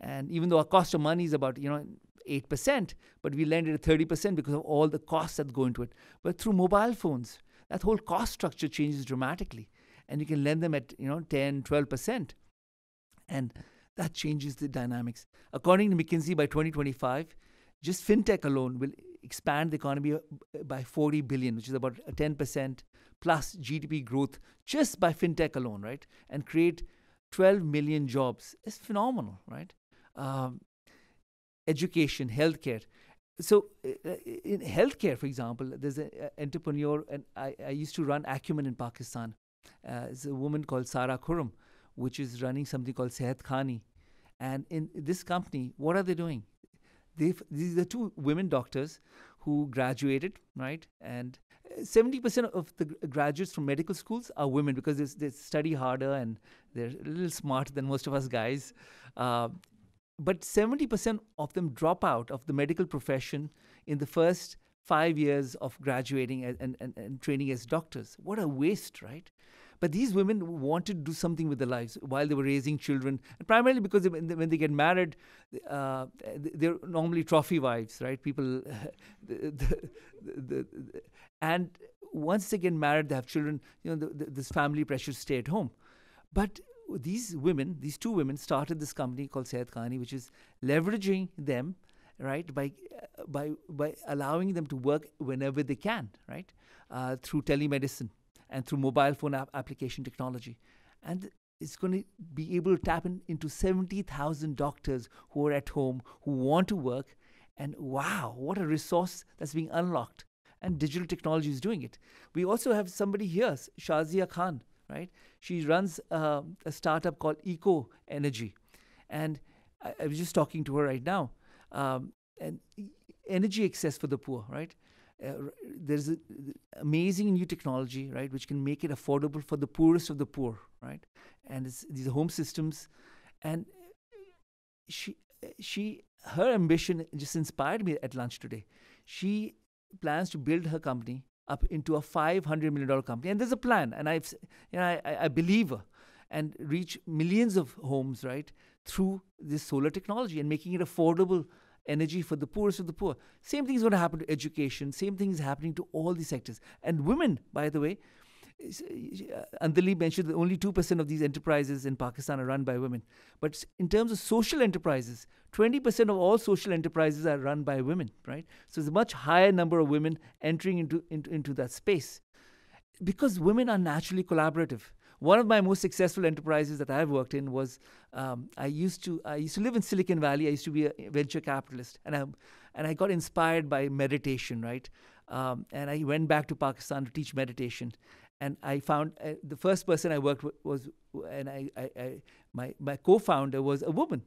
And even though our cost of money is about, you know, 8%, but we lend it at 30% because of all the costs that go into it. But through mobile phones, that whole cost structure changes dramatically. And you can lend them at, you know, 10, 12%. And that changes the dynamics. According to McKinsey, by 2025, just fintech alone will expand the economy by 40 billion, which is about 10% plus GDP growth just by fintech alone, right? And create 12 million jobs. It's phenomenal, right? Um, education, healthcare. So, uh, in healthcare, for example, there's an entrepreneur, and I, I, used to run Acumen in Pakistan. Uh, it's a woman called Sara Khurram, which is running something called Sehat Kahani. And in this company, what are they doing? These are two women doctors who graduated, right? And 70% of the graduates from medical schools are women because they study harder and they're a little smarter than most of us guys. Uh, but 70% of them drop out of the medical profession in the first five years of graduating and, and, and training as doctors. What a waste, right? But these women wanted to do something with their lives while they were raising children, and primarily because when they get married, uh, they're normally trophy wives, right? People, <laughs> and once they get married, they have children. You know, this family pressure to stay at home. But these women, these two women, started this company called Sehat Kahani, which is leveraging them, right, by by by allowing them to work whenever they can, right, uh, through telemedicine and through mobile phone ap- application technology. And it's going to be able to tap in, into 70,000 doctors who are at home, who want to work. And wow, what a resource that's being unlocked. And digital technology is doing it. We also have somebody here, Shazia Khan, right? She runs uh, a startup called Eco Energy. And I, I, was just talking to her right now. Um, and energy access for the poor, right? Uh, there's an amazing new technology, right, which can make it affordable for the poorest of the poor, right? And these home systems, and she, she, her ambition just inspired me at lunch today. She plans to build her company up into a five hundred million dollar company, and there's a plan, and I've, you know, I, I believe her, and reach millions of homes, right, through this solar technology and making it affordable energy for the poorest of the poor. Same thing is going to happen to education. Same thing is happening to all these sectors. And women, by the way, uh, Andleeb mentioned that only 2% of these enterprises in Pakistan are run by women. But in terms of social enterprises, 20% of all social enterprises are run by women, right? So there's a much higher number of women entering into, into, into that space. Because women are naturally collaborative. One of my most successful enterprises that I've worked in was um, I used to I used to live in Silicon Valley. I used to be a venture capitalist, and I and I got inspired by meditation, right? Um, and I went back to Pakistan to teach meditation, and I found uh, the first person I worked with was, and I, I, I my my co-founder was a woman,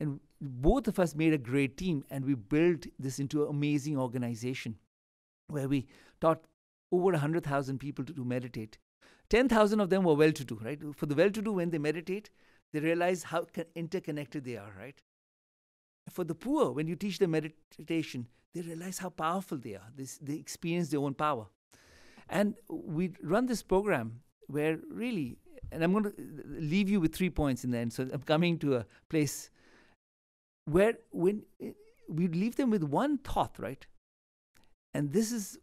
and both of us made a great team, and we built this into an amazing organization, where we taught over hundred thousand people to, to meditate 10,000 of them were well to do, right? For the well to do, when they meditate, they realize how interconnected they are, right? For the poor, when you teach them meditation, they realize how powerful they are. This, they experience their own power. And we run this program where really, and I'm going to leave you with three points in the end. So I'm coming to a place where when eh, we leave them with one thought, right? And this is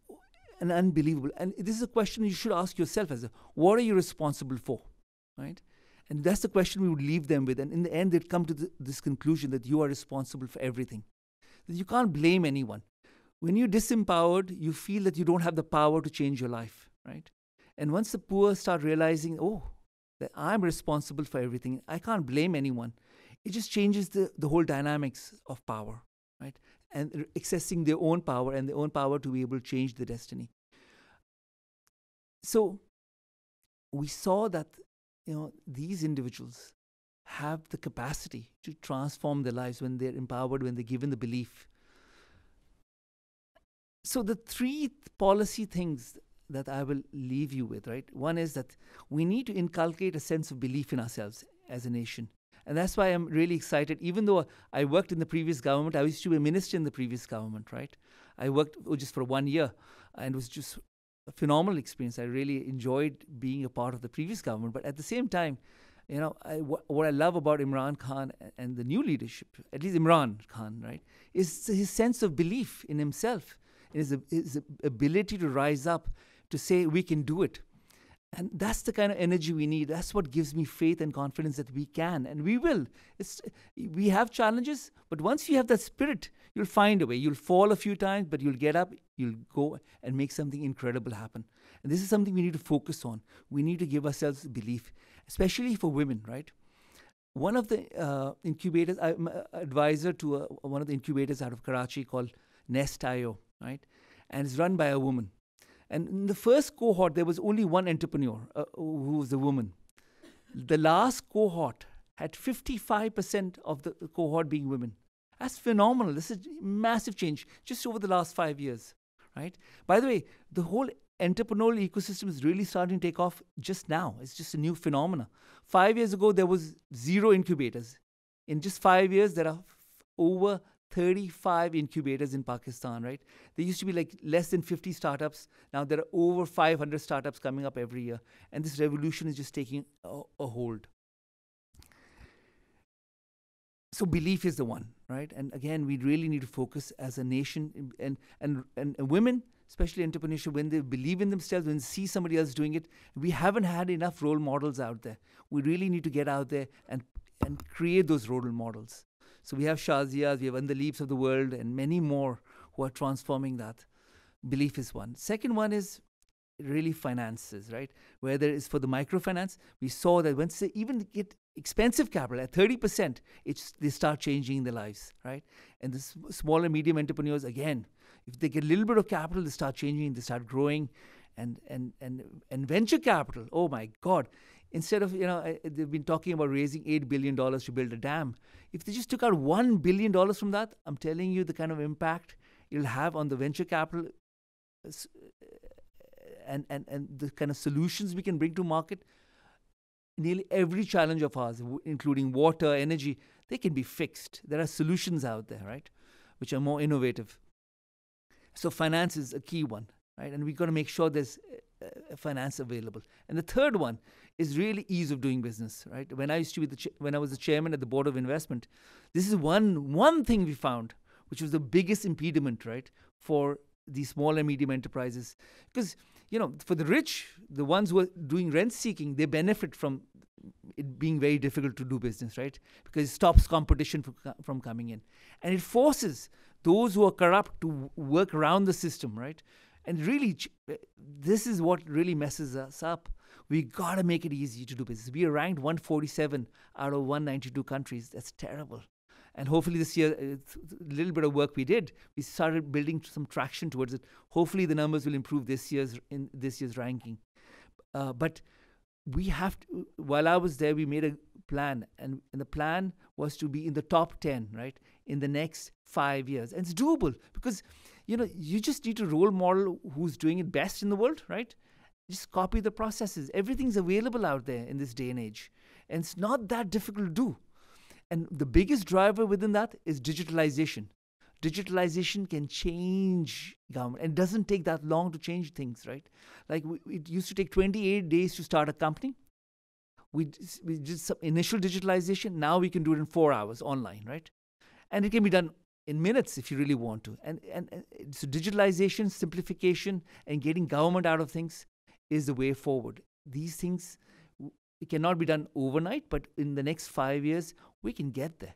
and unbelievable. And this is a question you should ask yourself as a, what are you responsible for? Right? And that's the question we would leave them with. And in the end, they'd come to the, this conclusion that you are responsible for everything. That you can't blame anyone. When you're disempowered, you feel that you don't have the power to change your life, right? And once the poor start realizing, oh, that I'm responsible for everything, I can't blame anyone, it just changes the, the whole dynamics of power, right? And accessing their own power and their own power to be able to change the destiny. So we saw that you know these individuals have the capacity to transform their lives when they're empowered, when they're given the belief. So the three policy things that I will leave you with, right? One is that we need to inculcate a sense of belief in ourselves as a nation. And that's why I'm really excited. Even though I worked in the previous government, I used to be a minister in the previous government, right? I worked just for one year and it was just a phenomenal experience. I really enjoyed being a part of the previous government. But at the same time, you know, I, wh- what I love about Imran Khan and the new leadership, at least Imran Khan, right, is his sense of belief in himself, his, his ability to rise up, to say, we can do it. And that's the kind of energy we need. That's what gives me faith and confidence that we can and we will. It's, we have challenges, but once you have that spirit, you'll find a way. You'll fall a few times, but you'll get up, you'll go and make something incredible happen. And this is something we need to focus on. We need to give ourselves belief, especially for women, right? One of the uh, incubators, uh, I'm an uh, advisor to a, one of the incubators out of Karachi called Nest I/O, right? And it's run by a woman and in the first cohort, there was only one entrepreneur uh, who was a woman. The last cohort had 55% of the cohort being women. That's phenomenal. This is a massive change just over the last five years, right? By the way, the whole entrepreneurial ecosystem is really starting to take off just now. It's just a new phenomena. Five years ago, there was zero incubators. In just five years, there are over 35 incubators in Pakistan, right? There used to be like less than 50 startups. Now there are over 500 startups coming up every year. And this revolution is just taking a, a hold. So belief is the one, right? And again, we really need to focus as a nation and, and, and, and women, especially entrepreneurship, when they believe in themselves, when they see somebody else doing it, we haven't had enough role models out there. We really need to get out there and, and create those role models. So we have Shazias, we have Andleebs of the world, and many more who are transforming that. Belief is one. Second one is really finances, right? Whether it's for the microfinance, we saw that once they even get expensive capital at 30%, it's, they start changing their lives, right? And the small and medium entrepreneurs, again, if they get a little bit of capital, they start changing, they start growing. And, and, and, and venture capital, oh my God, instead of, you know, eh, eh, they've been talking about raising $8 billion to build a dam. If they just took out $1 billion from that, I'm telling you the kind of impact it'll have on the venture capital uh, and, and, and the kind of solutions we can bring to market, nearly every challenge of ours, including water, energy, they can be fixed. There are solutions out there, right, which are more innovative. So finance is a key one, right? And we've got to make sure there's finance available. And the third one is really ease of doing business, right? When I used to be the ch- when I was the chairman at the board of investment, this is one one thing we found, which was the biggest impediment, right, for the small and medium enterprises, because you know, for the rich, the ones who are doing rent seeking, they benefit from it being very difficult to do business, right? Because it stops competition from, coming in. And it forces those who are corrupt to work around the system, right? And really, this is what really messes us up. We got to make it easy to do business. We are ranked 147 out of 192 countries. That's terrible. And hopefully this year, a little bit of work we did, we started building some traction towards it. Hopefully the numbers will improve this year's in this year's ranking. Uh, but we have to. While I was there, we made a plan, and, and the plan was to be in the top ten, right, in the next five years. And it's doable because, you know, you just need to role model who's doing it best in the world, right? Just copy the processes. Everything's available out there in this day and age, and it's not that difficult to do. And the biggest driver within that is digitalization. Digitalization can change government, and it doesn't take that long to change things, right? Like we, it used to take 28 days to start a company. We, we did some initial digitalization. Now we can do it in four hours online, right? And it can be done in minutes if you really want to. And, and, and so digitalization, simplification, and getting government out of things is the way forward. These things it cannot be done overnight, but in the next five years, we can get there.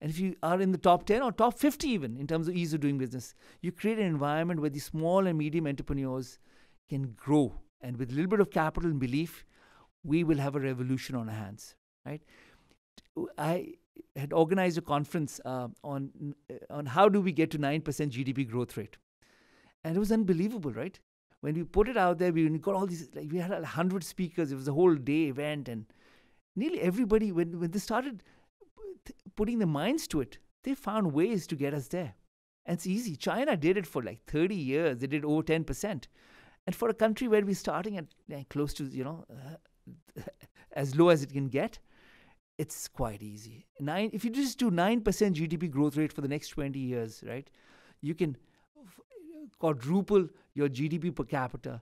And if you are in the top 10 or top 50 even in terms of ease of doing business, you create an environment where the small and medium entrepreneurs can grow. And with a little bit of capital and belief, we will have a revolution on our hands, right? I had organized a conference uh, on on how do we get to 9% GDP growth rate. And it was unbelievable, right? When we put it out there, we got all these, like we had a hundred speakers. It was a whole day event, and nearly everybody, when when they started putting their minds to it, they found ways to get us there. And it's easy. China did it for like 30 years. They did over 10%. And for a country where we're starting at like, close to, you know, uh, <laughs> as low as it can get, it's quite easy. Nine, if you just do 9% GDP growth rate for the next 20 years, right, you can quadruple your GDP per capita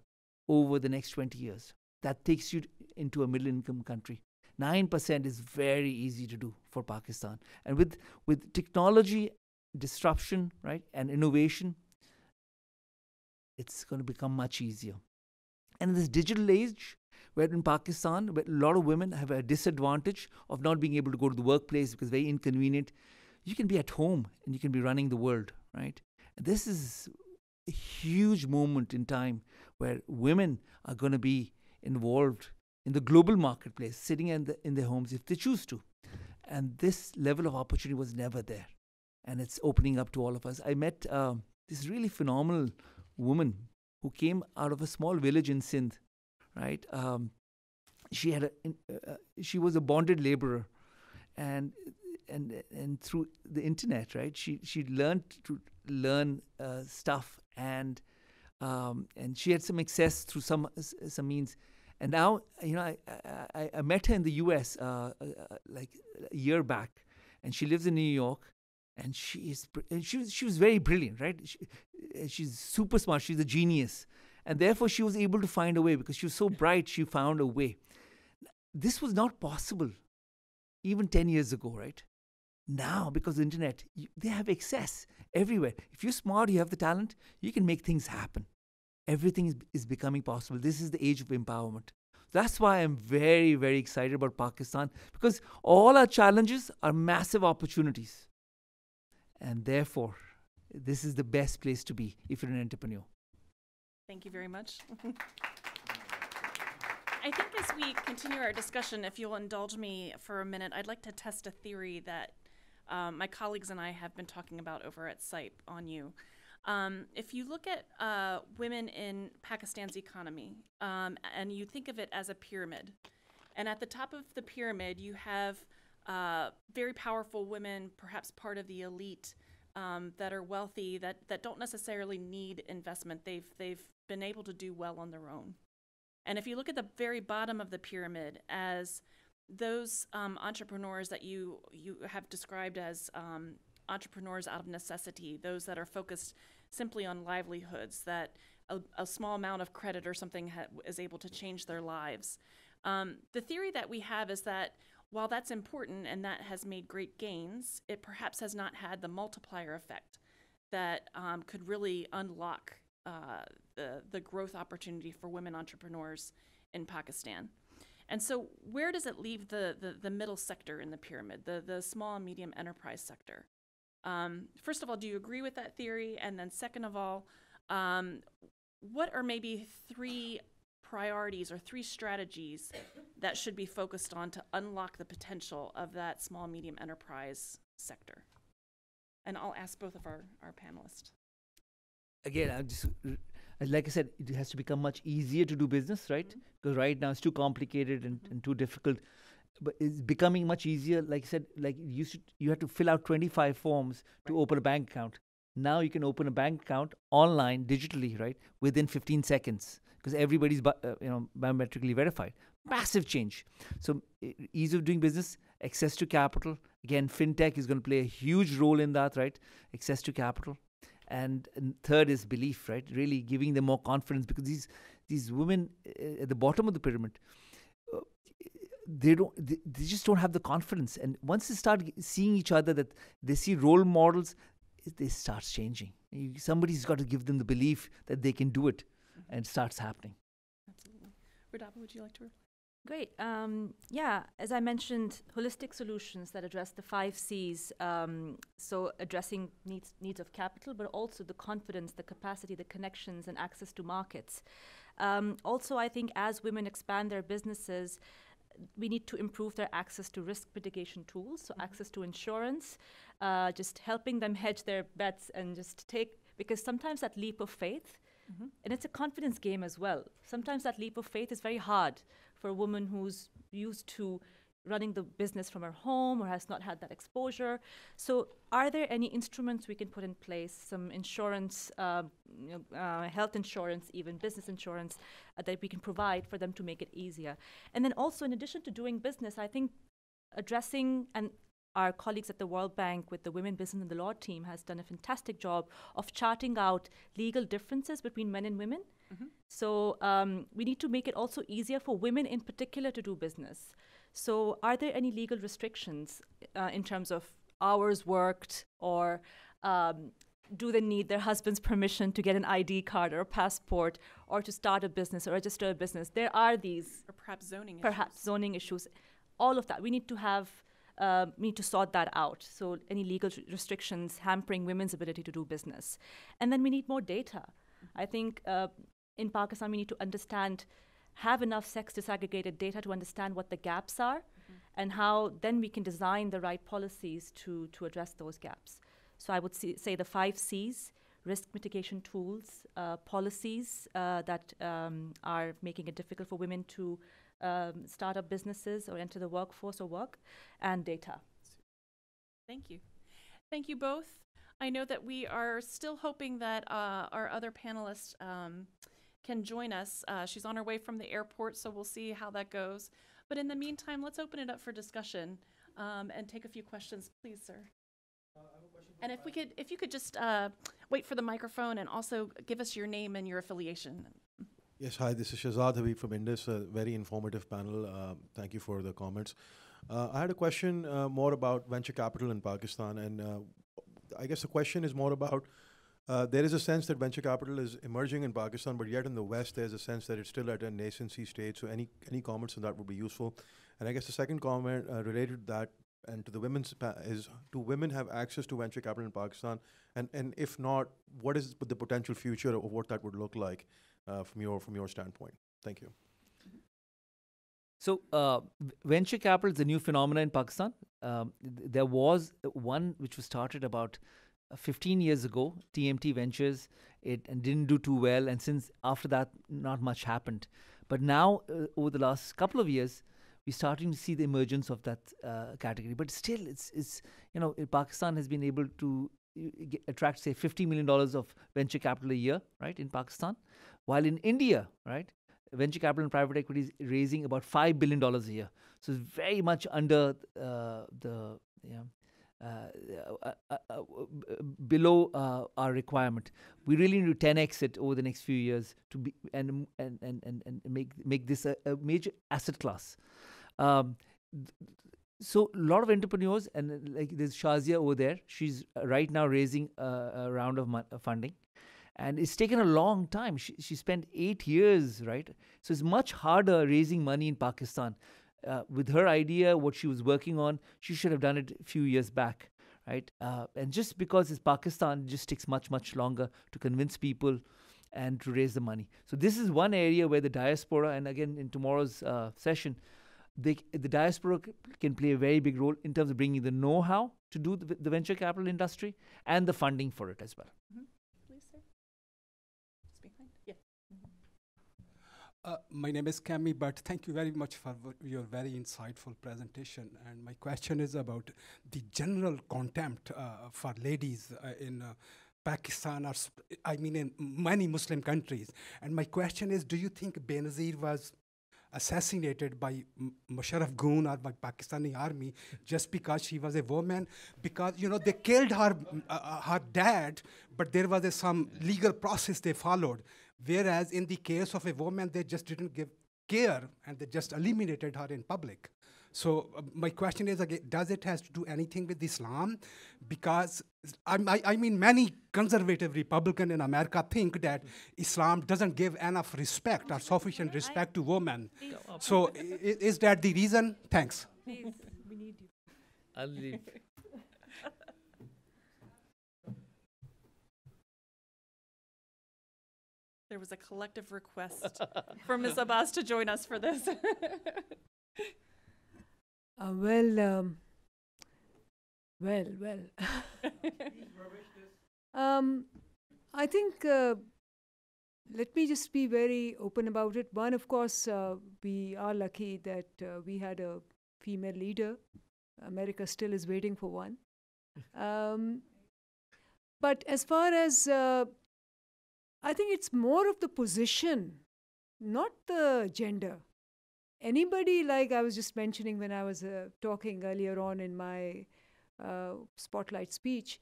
over the next 20 years. That takes you into a middle income country. 9% is very easy to do for Pakistan. And with, with technology disruption, right, and innovation, it's going to become much easier. And in this digital age, where in Pakistan, where a lot of women have a disadvantage of not being able to go to the workplace because it's very inconvenient, you can be at home and you can be running the world, right? this is a huge moment in time where women are going to be involved in the global marketplace, sitting in, the, in their homes if they choose to. And this level of opportunity was never there. And it's opening up to all of us. I met um, this really phenomenal woman who came out of a small village in Sindh, right? Um, she had a, uh, uh, she was a bonded laborer, and and and through the internet, right? She she learned to learn uh, stuff and um, and she had some access through some some means. And now, you know, I, I, I met her in the U.S. Uh, uh, like a year back, and she lives in New York. And she is and she was she was very brilliant, right? She, she's super smart. She's a genius, and therefore she was able to find a way because she was so bright. She found a way. This was not possible even ten years ago, right? Now, because the internet, you, they have access everywhere. If you're smart, you have the talent, you can make things happen. Everything is, is becoming possible. This is the age of empowerment. That's why I'm very, very excited about Pakistan because all our challenges are massive opportunities. And therefore, this is the best place to be if you're an entrepreneur. Thank you very much. <laughs> I think as we continue our discussion, if you'll indulge me for a minute, I'd like to test a theory that um, my colleagues and I have been talking about over at CIPE on you. Um, if you look at uh, women in Pakistan's economy um, and you think of it as a pyramid, and at the top of the pyramid, you have uh, very powerful women, perhaps part of the elite, um, that are wealthy, that, that don't necessarily need investment. They've, they've been able to do well on their own. And if you look at the very bottom of the pyramid as those um, entrepreneurs that you, you have described as um, entrepreneurs out of necessity, those that are focused simply on livelihoods, that a, a small amount of credit or something ha- is able to change their lives. Um, the theory that we have is that while that's important and that has made great gains, it perhaps has not had the multiplier effect that um, could really unlock uh, the, the growth opportunity for women entrepreneurs in Pakistan. And so, where does it leave the, the, the middle sector in the pyramid, the, the small and medium enterprise sector? Um, first of all, do you agree with that theory? And then, second of all, um, what are maybe three priorities or three strategies that should be focused on to unlock the potential of that small medium enterprise sector? And I'll ask both of our, our panelists. Again, I'm just like I said, it has to become much easier to do business, right? Mm-hmm. Because right now it's too complicated and, and too difficult. But it's becoming much easier. Like I said, like you should, you have to fill out 25 forms to open a bank account. Now you can open a bank account online digitally, right, within 15 seconds because everybody's uh, you know biometrically verified. Massive change. So ease of doing business, access to capital. Again, fintech is going to play a huge role in that, right? Access to capital, and, and third is belief, right? Really giving them more confidence because these these women uh, at the bottom of the pyramid. Uh, they don't they, they just don't have the confidence and once they start seeing each other that they see role models they start changing you, somebody's got to give them the belief that they can do it mm-hmm. and it starts happening absolutely Rudaba, would you like to Great. Um, yeah, as I mentioned, holistic solutions that address the five C's. Um, so addressing needs needs of capital, but also the confidence, the capacity, the connections, and access to markets. Um, also, I think as women expand their businesses, we need to improve their access to risk mitigation tools, so mm-hmm. access to insurance, uh, just helping them hedge their bets and just take because sometimes that leap of faith. Mm-hmm. And it's a confidence game as well. Sometimes that leap of faith is very hard for a woman who's used to running the business from her home or has not had that exposure. So, are there any instruments we can put in place, some insurance, uh, you know, uh, health insurance, even business insurance, uh, that we can provide for them to make it easier? And then also, in addition to doing business, I think addressing and our colleagues at the World Bank with the Women Business and the Law team has done a fantastic job of charting out legal differences between men and women. Mm-hmm. So um, we need to make it also easier for women in particular to do business. So, are there any legal restrictions uh, in terms of hours worked or um, do they need their husband's permission to get an ID card or a passport or to start a business or register a business? There are these. Or perhaps zoning perhaps issues. zoning issues. All of that. We need to have. Uh, we need to sort that out. So, any legal restrictions hampering women's ability to do business. And then we need more data. I think uh, in Pakistan, we need to understand have enough sex disaggregated data to understand what the gaps are mm-hmm. and how then we can design the right policies to, to address those gaps. So I would see, say the five C's risk mitigation tools, uh, policies uh, that um, are making it difficult for women to um, start up businesses or enter the workforce or work, and data. Thank you. Thank you both. I know that we are still hoping that uh, our other panelists um, can join us. Uh, she's on her way from the airport, so we'll see how that goes. But in the meantime, let's open it up for discussion um, and take a few questions, please, sir. Uh, and if we could, if you could just uh, wait for the microphone and also give us your name and your affiliation. Yes, hi, this is Shazad Habib from Indus, a very informative panel. Uh, thank you for the comments. Uh, I had a question uh, more about venture capital in Pakistan, and uh, I guess the question is more about uh, there is a sense that venture capital is emerging in Pakistan, but yet in the West, there's a sense that it's still at a nascency stage. So, any any comments on that would be useful. And I guess the second comment uh, related to that and to the women's is do women have access to venture capital in Pakistan? And and if not, what is the potential future of what that would look like uh, from your from your standpoint? Thank you. So, uh, venture capital is a new phenomenon in Pakistan. Um, th- there was one which was started about uh, 15 years ago, TMT Ventures. It didn't do too well, and since after that, not much happened. But now, uh, over the last couple of years, we're starting to see the emergence of that uh, category. But still, it's it's you know, Pakistan has been able to attract say 50 million dollars of venture capital a year, right, in Pakistan, while in India, right, venture capital and private equity is raising about five billion dollars a year. So it's very much under uh, the yeah, uh, uh, uh, uh below uh, our requirement. We really need to 10x it over the next few years to be and and and and, and make make this a, a major asset class. Um, so a lot of entrepreneurs and like there's Shazia over there. She's right now raising a round of funding and it's taken a long time. She, she spent eight years, right? So it's much harder raising money in Pakistan. Uh, with her idea, what she was working on, she should have done it a few years back, right? Uh, and just because it's Pakistan, it just takes much, much longer to convince people and to raise the money. So this is one area where the diaspora, and again in tomorrow's uh, session, they, the diaspora can play a very big role in terms of bringing the know-how to do the, the venture capital industry and the funding for it as well. Mm-hmm. Uh, my name is Kami, but thank you very much for your very insightful presentation. And my question is about the general contempt uh, for ladies uh, in uh, Pakistan, or I mean, in many Muslim countries. And my question is, do you think Benazir was assassinated by M- Musharraf Goon or by Pakistani army just because she was a woman? Because you know they killed her uh, her dad, but there was a, some legal process they followed. Whereas in the case of a woman, they just didn't give care and they just eliminated her in public. So uh, my question is again, does it has to do anything with Islam? Because I, I mean, many conservative Republican in America think that Islam doesn't give enough respect or sufficient respect to women. So is that the reason? Thanks. Please, we need you. I'll leave. There was a collective request for Ms. Abbas to join us for this. <laughs> uh, well, um, well, well. <laughs> um, I think uh, let me just be very open about it. One, of course, uh, we are lucky that uh, we had a female leader. America still is waiting for one. <laughs> Um, but as far as uh, I think it's more of the position, not the gender. Anybody, like I was just mentioning when I was uh, talking earlier on in my uh, spotlight speech,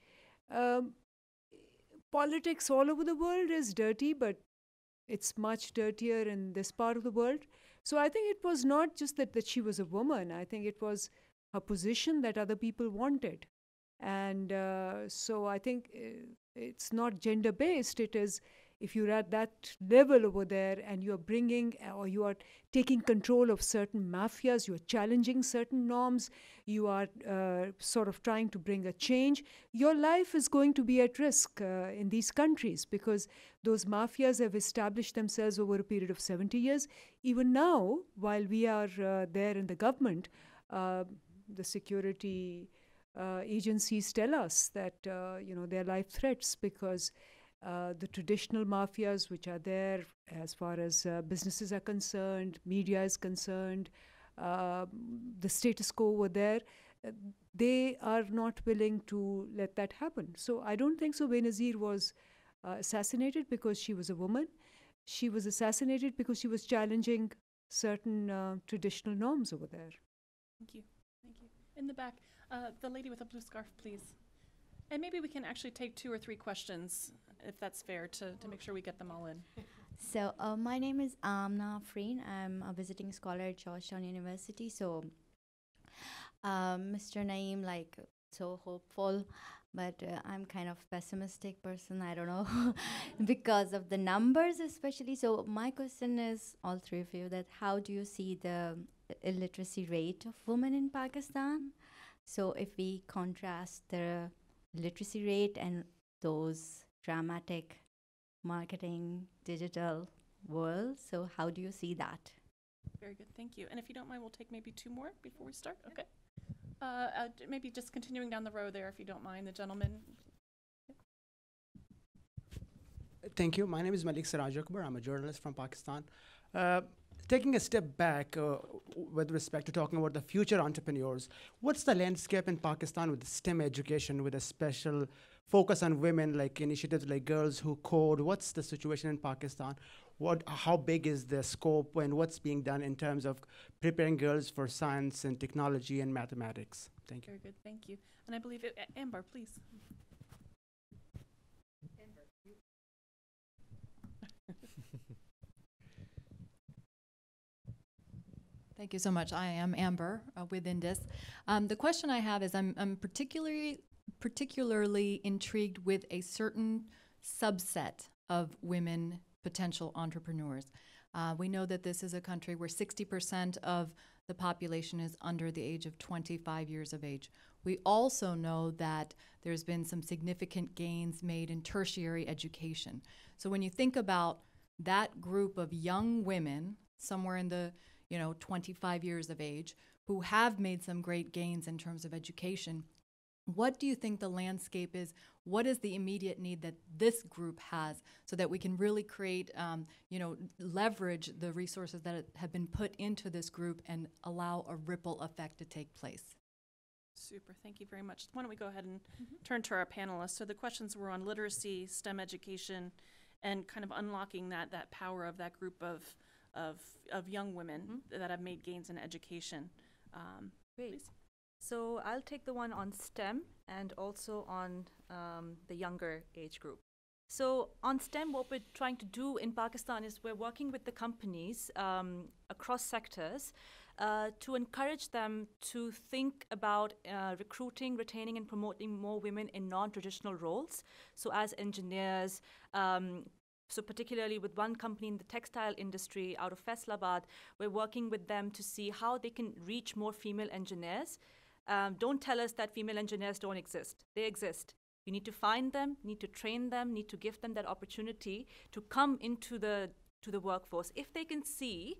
um, politics all over the world is dirty, but it's much dirtier in this part of the world. So I think it was not just that, that she was a woman, I think it was her position that other people wanted. And uh, so I think uh, it's not gender based, it is if you're at that level over there and you're bringing or you are taking control of certain mafias, you're challenging certain norms, you are uh, sort of trying to bring a change, your life is going to be at risk uh, in these countries because those mafias have established themselves over a period of 70 years. Even now, while we are uh, there in the government, uh, the security uh, agencies tell us that uh, you know they're life threats because uh, the traditional mafias which are there as far as uh, businesses are concerned, media is concerned, uh, the status quo over there, uh, they are not willing to let that happen. So I don't think so. Benazir was uh, assassinated because she was a woman. She was assassinated because she was challenging certain traditional norms over there. Thank you. Thank you. In the back, the lady with a blue scarf, please. And maybe we can actually take two or three questions, if that's fair, to, to make sure we get them all in. <laughs> So, uh, my name is Amna Freen. I'm a visiting scholar at Georgetown University. So, um, Mr. Naeem, like, so hopeful, but uh, I'm kind of pessimistic person. I don't know <laughs> because of the numbers, especially. So, my question is, all three of you, that how do you see the illiteracy rate of women in Pakistan? So if we contrast the literacy rate and those dramatic marketing digital world. so how do you see that? Very good, thank you. And if you don't mind, we'll take maybe two more before we start. Okay. Uh, uh, maybe just continuing down the row there, if you don't mind, the gentleman. Thank you. My name is Malik Siraj Akbar. I'm a journalist from Pakistan. Uh, taking a step back uh, with respect to talking about the future entrepreneurs, what's the landscape in Pakistan with STEM education with a special focus on women, like initiatives like Girls Who Code? What's the situation in Pakistan? What, how big is the scope and what's being done in terms of preparing girls for science and technology and mathematics? Thank you. Very good, thank you. And I believe, it- A- Amber, please. Thank you so much. I am Amber uh, with Indus. Um, the question I have is I'm, I'm particularly particularly intrigued with a certain subset of women potential entrepreneurs. Uh, we know that this is a country where 60% of the population is under the age of 25 years of age. We also know that there's been some significant gains made in tertiary education. So when you think about that group of young women, somewhere in the you know 25 years of age, who have made some great gains in terms of education, what do you think the landscape is? What is the immediate need that this group has so that we can really create, um, you know, leverage the resources that have been put into this group and allow a ripple effect to take place? Super, thank you very much. Why don't we go ahead and turn to our panelists? So the questions were on literacy, STEM education, and kind of unlocking that, that power of that group of, of, of young women that have made gains in education. Um, Great. please. So I'll take the one on STEM and also on um, the younger age group. So on STEM, what we're trying to do in Pakistan is we're working with the companies um, across sectors uh, to encourage them to think about uh, recruiting, retaining, and promoting more women in non-traditional roles. So as engineers, um, so particularly with one company in the textile industry out of Faisalabad, we're working with them to see how they can reach more female engineers. Um, don't tell us that female engineers don't exist. They exist. You need to find them, need to train them, need to give them that opportunity to come into the to the workforce. If they can see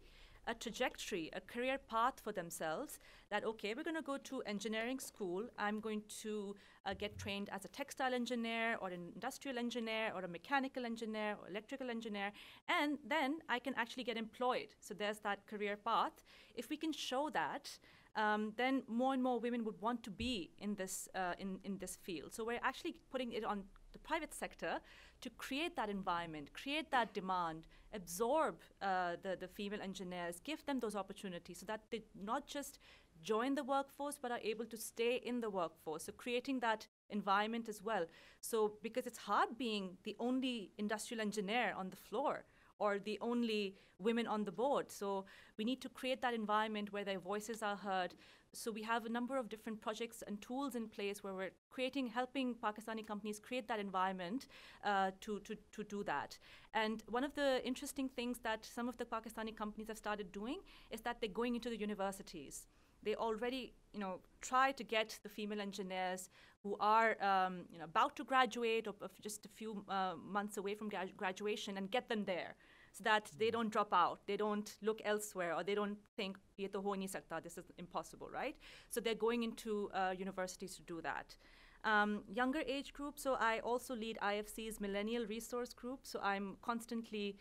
a trajectory, a career path for themselves, that okay, we're going to go to engineering school. I'm going to uh, get trained as a textile engineer or an industrial engineer or a mechanical engineer or electrical engineer, and then I can actually get employed. So there's that career path. If we can show that, um, then more and more women would want to be in this uh, in in this field. So we're actually putting it on the private sector to create that environment, create that demand, absorb uh, the the female engineers, give them those opportunities, so that they not just join the workforce but are able to stay in the workforce. So creating that environment as well. So because it's hard being the only industrial engineer on the floor or the only women on the board. So we need to create that environment where their voices are heard. So we have a number of different projects and tools in place where we're creating, helping Pakistani companies create that environment uh, to, to, to do that. And one of the interesting things that some of the Pakistani companies have started doing is that they're going into the universities they already you know try to get the female engineers who are um, you know about to graduate or just a few uh, months away from gra- graduation and get them there so that they don't drop out they don't look elsewhere or they don't think ho this is impossible right? So they're going into uh, universities to do that. Um, younger age group so i also lead IFC's millennial resource group so i'm constantly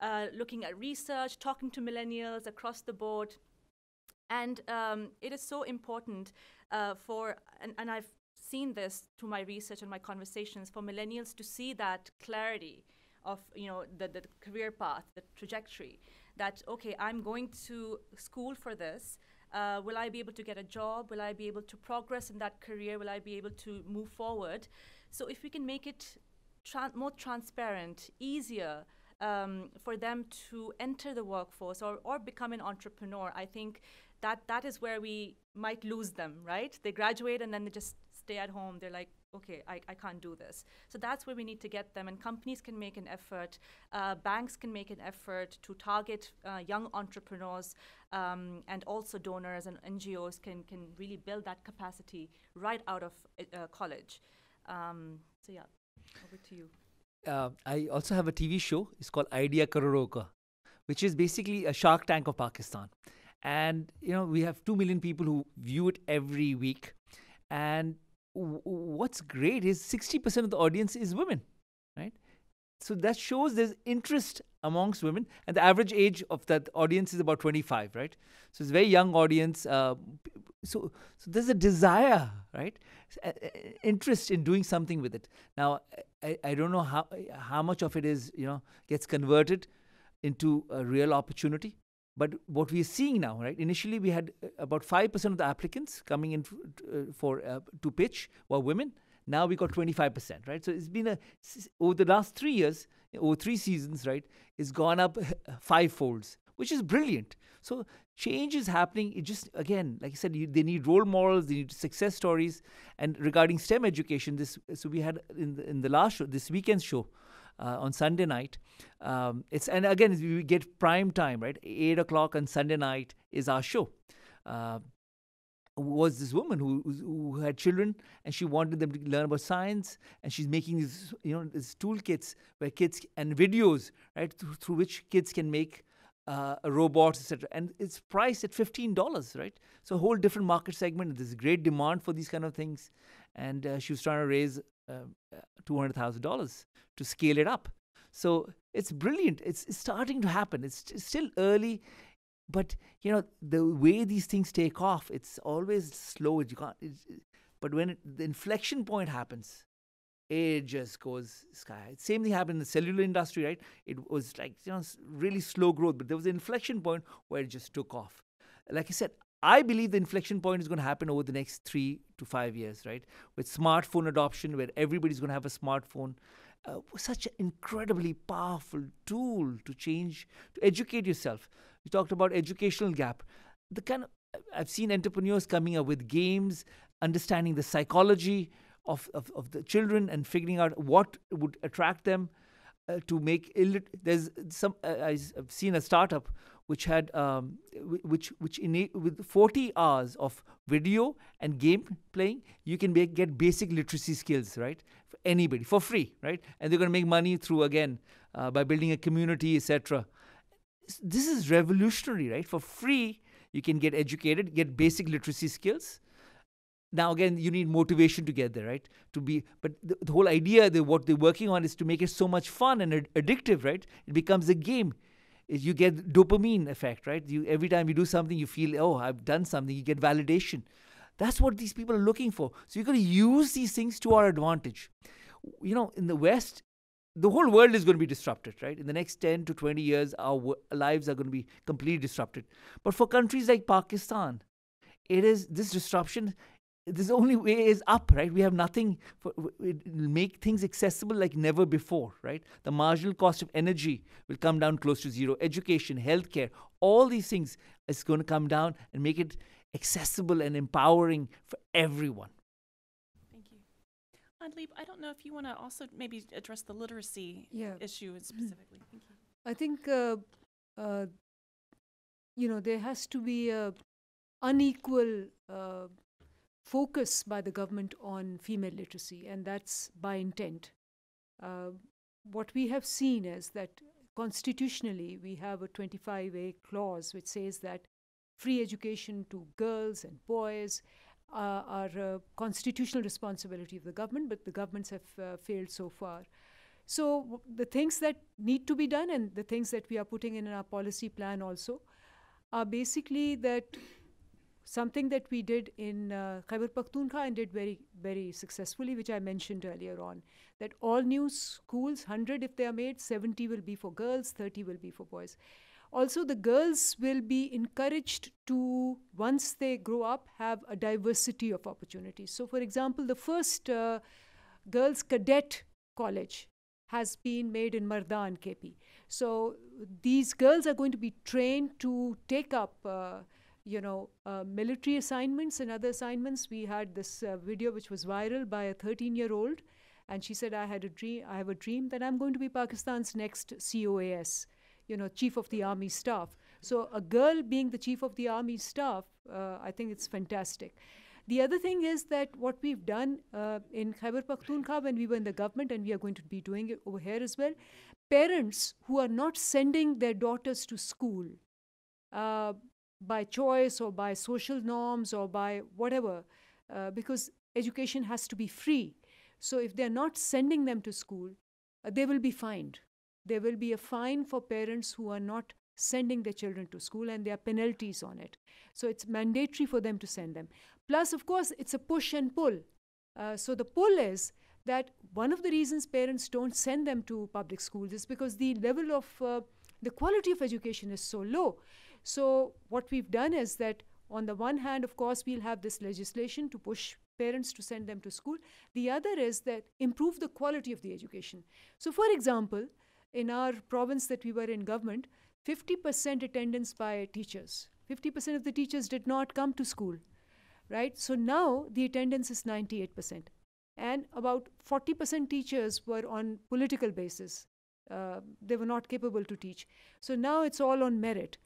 uh, looking at research talking to millennials across the board. And um, it is so important uh, for, and, and I've seen this through my research and my conversations, for millennials to see that clarity of you know the, the career path, the trajectory. That okay, I'm going to school for this. Uh, will I be able to get a job? Will I be able to progress in that career? Will I be able to move forward? So if we can make it more transparent, easier, um, for them to enter the workforce or, or become an entrepreneur, I think that that is where we might lose them, right? They graduate and then they just stay at home. They're like, okay, I, I can't do this. So that's where we need to get them, and companies can make an effort, uh, banks can make an effort to target uh, young entrepreneurs, um, and also donors and NGOs can, can really build that capacity right out of uh, college. Um, so, yeah, over to you. Uh, I also have a TV show. It's called Idea Croron Ka, which is basically a Shark Tank of Pakistan. And, you know, we have 2 million people who view it every week. And what's great is 60% of the audience is women, right? So that shows there's interest amongst women, and the average age of that audience is about 25, right? So it's a very young audience. Uh, so, so there's a desire, right? interest in doing something with it. Now, I, I don't know how how much of it is you know gets converted into a real opportunity, but what we are seeing now, right? Initially, we had uh, about five percent of the applicants coming in uh, for uh, to pitch were women. Now we got twenty five percent, right? So it's been a over the last three years, over three seasons, right? It's gone up five folds, which is brilliant. So change is happening. It just again, like I said, you, they need role models, they need success stories. And regarding STEM education, this so we had in the, in the last show, this weekend's show, uh, on Sunday night. Um, it's and again we get prime time, right? Eight o'clock on Sunday night is our show. Uh, was this woman who who had children and she wanted them to learn about science and she's making these you know these toolkits where kids and videos right through, through which kids can make uh, robots etc and it's priced at $15 right so a whole different market segment there's great demand for these kind of things and uh, she was trying to raise Uh, $200000 to scale it up. So it's brilliant. It's, it's starting to happen. It's, it's still early but you know the way these things take off it's always slow. You can't but when it, the inflection point happens it just goes sky same thing happened in the cellular industry right? It was like you know really slow growth but there was an inflection point where it just took off. Like i said I believe the inflection point is going to happen over the next three to five years, right? With smartphone adoption, where everybody's going to have a smartphone. Uh, such an incredibly powerful tool to change, to educate yourself. You talked about educational gap. The kind of I've seen entrepreneurs coming up with games, understanding the psychology of, of, of the children and figuring out what would attract them uh, to make illit- there's some uh, I've seen a startup which had um, which which in with 40 hours of video and game playing you can make, get basic literacy skills right for anybody for free right and they're going to make money through again uh, by building a community etc this is revolutionary, right? For free, you can get educated, get basic literacy skills. Now again, you need motivation to get there, right? To be, but the, the whole idea that what they're working on is to make it so much fun and ad- addictive, right? It becomes a game. You get dopamine effect, right? You every time you do something, you feel, oh, I've done something. You get validation. That's what these people are looking for. So you're going to use these things to our advantage. You know, in the West, the whole world is going to be disrupted, right? In the next 10 to 20 years, our lives are going to be completely disrupted. But for countries like Pakistan, it is this disruption. This only way is up, right? We have nothing. For, it will make things accessible like never before, right? The marginal cost of energy will come down close to zero. Education, healthcare, all these things is going to come down and make it accessible and empowering for everyone. Thank you, Andleeb, I don't know if you want to also maybe address the literacy yeah. issue specifically. Thank you. I think, uh, uh, you know, there has to be a unequal uh, focus by the government on female literacy, and that's by intent. Uh, what we have seen is that constitutionally we have a 25A clause which says that free education to girls and boys uh, are a constitutional responsibility of the government, but the governments have uh, failed so far. So the things that need to be done and the things that we are putting in our policy plan also are basically that something that we did in uh, Khyber Pakhtunkhwa and did very, very successfully, which I mentioned earlier on, that all new schools, 100 if they are made, 70 will be for girls, 30 will be for boys. Also, the girls will be encouraged to, once they grow up, have a diversity of opportunities. So, for example, the first uh, girls' cadet college has been made in Mardan, KP. So, these girls are going to be trained to take up uh, you know, uh, military assignments and other assignments. We had this uh, video which was viral by a 13 year old, and she said, I had a dream, I have a dream that I'm going to be Pakistan's next COAS, you know, Chief of the Army Staff. So a girl being the Chief of the Army Staff, uh, I think it's fantastic. The other thing is that what we've done uh, in Khyber Pakhtunkhwa when we were in the government, and we are going to be doing it over here as well, parents who are not sending their daughters to school uh, by choice or by social norms or by whatever, uh, because education has to be free. So if they're not sending them to school, uh, they will be fined. There will be a fine for parents who are not sending their children to school, and there are penalties on it. So it's mandatory for them to send them. Plus, of course, it's a push and pull. Uh, so the pull is that one of the reasons parents don't send them to public schools is because the level of uh, the quality of education is so low. So what we've done is that on the one hand, of course, we'll have this legislation to push parents to send them to school. The other is that improve the quality of the education. So, for example, in our province that we were in government, 50% attendance by teachers. 50% of the teachers did not come to school, right? So now the attendance is 98%. And about 40% teachers were on political basis. Uh, they were not capable to teach. So now it's all on merit.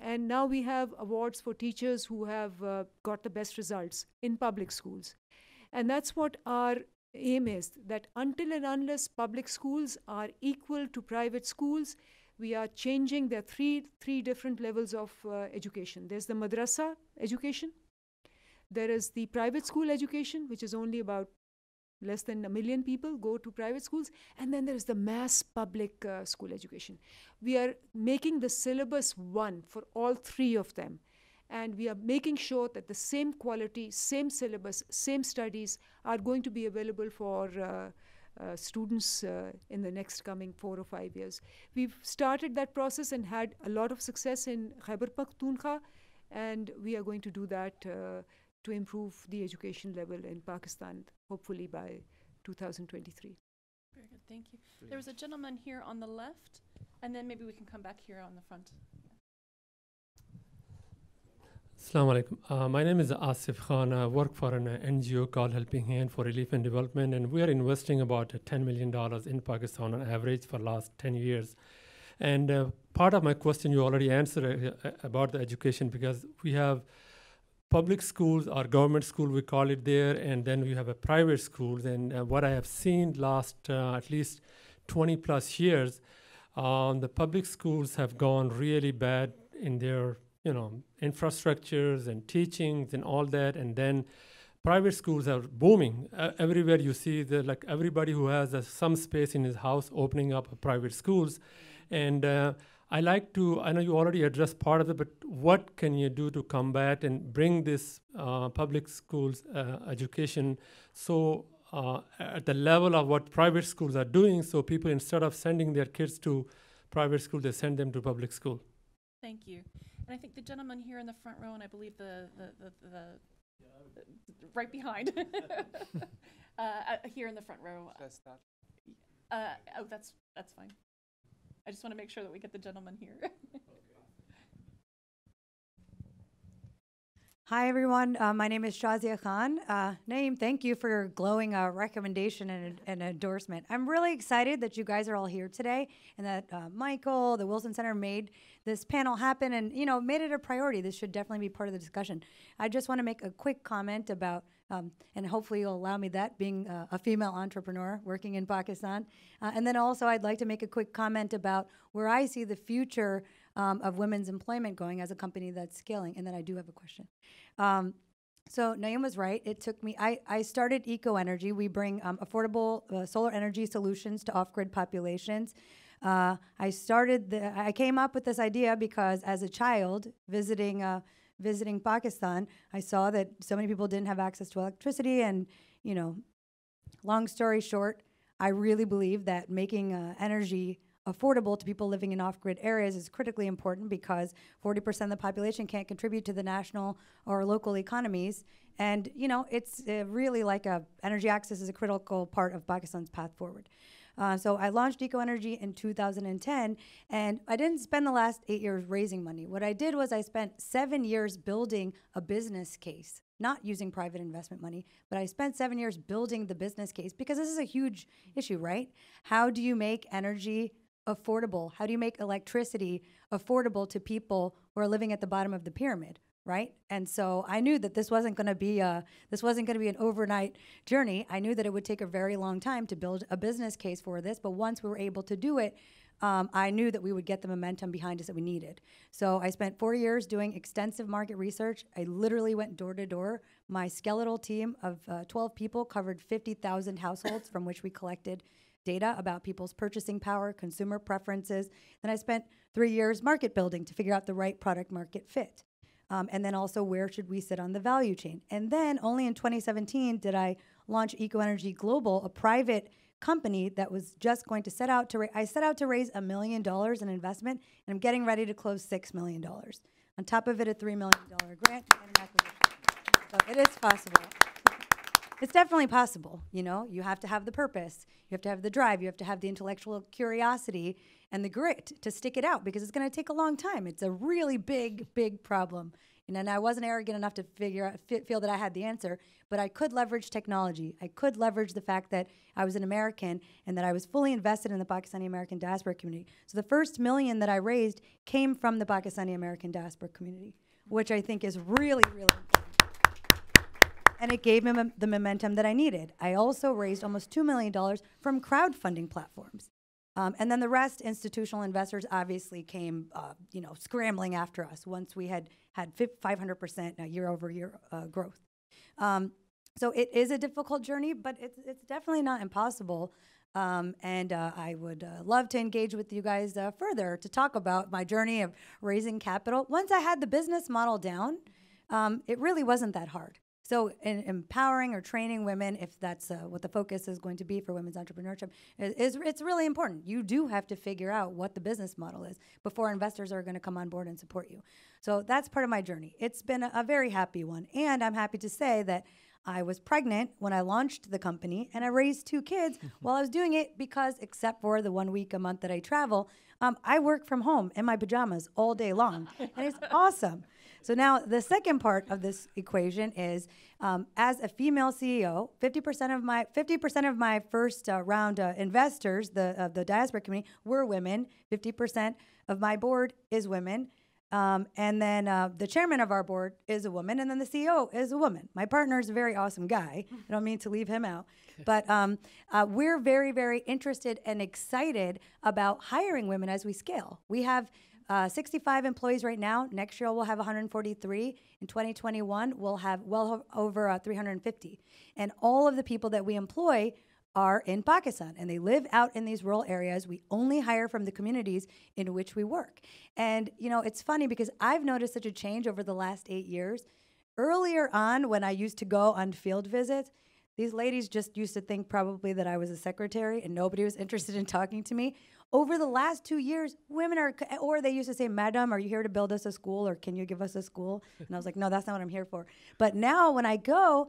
And now we have awards for teachers who have uh, got the best results in public schools. And that's what our aim is that until and unless public schools are equal to private schools, we are changing the three three different levels of uh, education there's the madrasa education there is the private school education which is only about less than a million people go to private schools and then there is the mass public uh, school education we are making the syllabus one for all three of them and we are making sure that the same quality same syllabus same studies are going to be available for uh, uh, students uh, in the next coming four or five years. We've started that process and had a lot of success in Khyber Pakhtunkhwa, and we are going to do that uh, to improve the education level in Pakistan, hopefully by 2023. Very good, thank you. There was a gentleman here on the left, and then maybe we can come back here on the front. Assalamu alaikum. Uh, my name is Asif Khan. I work for an uh, NGO called Helping Hand for Relief and Development, and we are investing about $10 million in Pakistan on average for last 10 years. And uh, part of my question you already answered uh, about the education because we have public schools or government school, we call it there, and then we have a private schools. And uh, what I have seen last at least 20 plus years, um, the public schools have gone really bad in their you know infrastructures and teachings and all that and then private schools are booming uh, everywhere you see the like everybody who has uh, some space in his house opening up private schools and uh, i like to i know you already addressed part of it but what can you do to combat and bring this uh, public schools uh, education so uh, at the level of what private schools are doing so people instead of sending their kids to private school they send them to public school thank you and I think the gentleman here in the front row, and I believe the, the, the, the, the right behind, <laughs> uh, uh, here in the front row. Uh, oh, that's, that's fine. I just want to make sure that we get the gentleman here. <laughs> Hi, everyone. Uh, my name is Shazia Khan. Uh, Naeem, thank you for your glowing uh, recommendation and, and, endorsement. I'm really excited that you guys are all here today and that uh, Michael, the Wilson Center, made this panel happen and, you know, made it a priority. This should definitely be part of the discussion. I just want to make a quick comment about, um, and hopefully you'll allow me that, being uh, a female entrepreneur working in Pakistan. Uh, and then also I'd like to make a quick comment about where I see the future um, of women's employment going as a company that's scaling. And then I do have a question. Um, so Naeem was right. It took me. I, I started Eco Energy. We bring um, affordable uh, solar energy solutions to off-grid populations. Uh, I started. The, I came up with this idea because as a child visiting visiting Pakistan, I saw that so many people didn't have access to electricity, and you know, long story short, I really believe that making uh, energy affordable to people living in off-grid areas is critically important because 40% of the population can't contribute to the national or local economies. And you know it's uh, really like a energy access is a critical part of pakistan's path forward Uh, so I launched Eco Energy in 2010, and I didn't spend the last eight years raising money. What I did was I spent seven years building a business case, not using private investment money, but I spent seven years building the business case because this is a huge issue, right? How do you make energy affordable? How do you make electricity affordable to people who are living at the bottom of the pyramid? Right? And so i knew that this wasn't going to be a this wasn't going to be an overnight journey. I knew that it would take a very long time to build a business case for this but once we were able to do it um, i knew that we would get the momentum behind us that we needed. So i spent four years doing extensive market research. I literally went door to door. My skeletal team of uh, 12 people covered 50000 households from which we collected data about people's purchasing power, consumer preferences. Then I spent three years market building to figure out the right product market fit. Um, and then also where should we sit on the value chain. And then only in 2017 did I launch Eco Energy Global, a private company that was just going to set out to I set out to raise a million dollars in investment, and I'm getting ready to close six million dollars. On top of it, a three million dollar grant and an acquisition. So it is possible it's definitely possible. You know, you have to have the purpose, you have to have the drive, you have to have the intellectual curiosity and the grit to stick it out because it's going to take a long time. It's a really big, big problem. And, I wasn't arrogant enough to figure out, feel that I had the answer, but I could leverage technology. I could leverage the fact that I was an American and that I was fully invested in the Pakistani American diaspora community. So the first million that I raised came from the Pakistani American diaspora community, which I think is really, really and it gave me the momentum that I needed. I also raised almost $2 million from crowdfunding platforms. Um, and then the rest, institutional investors obviously came, uh, you know, scrambling after us once we had had 500% year over year uh, growth. Um, so it is a difficult journey, but it's, it's definitely not impossible. Um, and uh, I would uh, love to engage with you guys uh, further to talk about my journey of raising capital. Once I had the business model down, um, it really wasn't that hard. So, in empowering or training women, if that's uh, what the focus is going to be for women's entrepreneurship, is, is, it's really important. You do have to figure out what the business model is before investors are going to come on board and support you. So that's part of my journey. It's been a, a very happy one, and I'm happy to say that I was pregnant when I launched the company, and I raised two kids <laughs> while I was doing it because, except for the one week a month that I travel, um, I work from home in my pajamas all day long, and it's <laughs> awesome. So now the second part of this equation is um, as a female CEO, 50% of my 50% of my first uh, round uh, investors, the of the diaspora community, were women. 50% of my board is women. Um, and then uh, the chairman of our board is a woman, and then the CEO is a woman. My partner is a very awesome guy. I don't mean to leave him out, <laughs> but um, uh, we're very, very interested and excited about hiring women as we scale. We have uh, 65 employees right now. Next year we'll have 143. In 2021 we'll have well over uh, 350. And all of the people that we employ are in Pakistan and they live out in these rural areas. We only hire from the communities in which we work. And you know, it's funny because I've noticed such a change over the last 8 years. Earlier on when I used to go on field visits, these ladies just used to think probably that I was a secretary and nobody was <laughs> interested in talking to me over the last two years, women are, or they used to say, Madam, are you here to build us a school or can you give us a school? And I was like, no, that's not what I'm here for. But now when I go,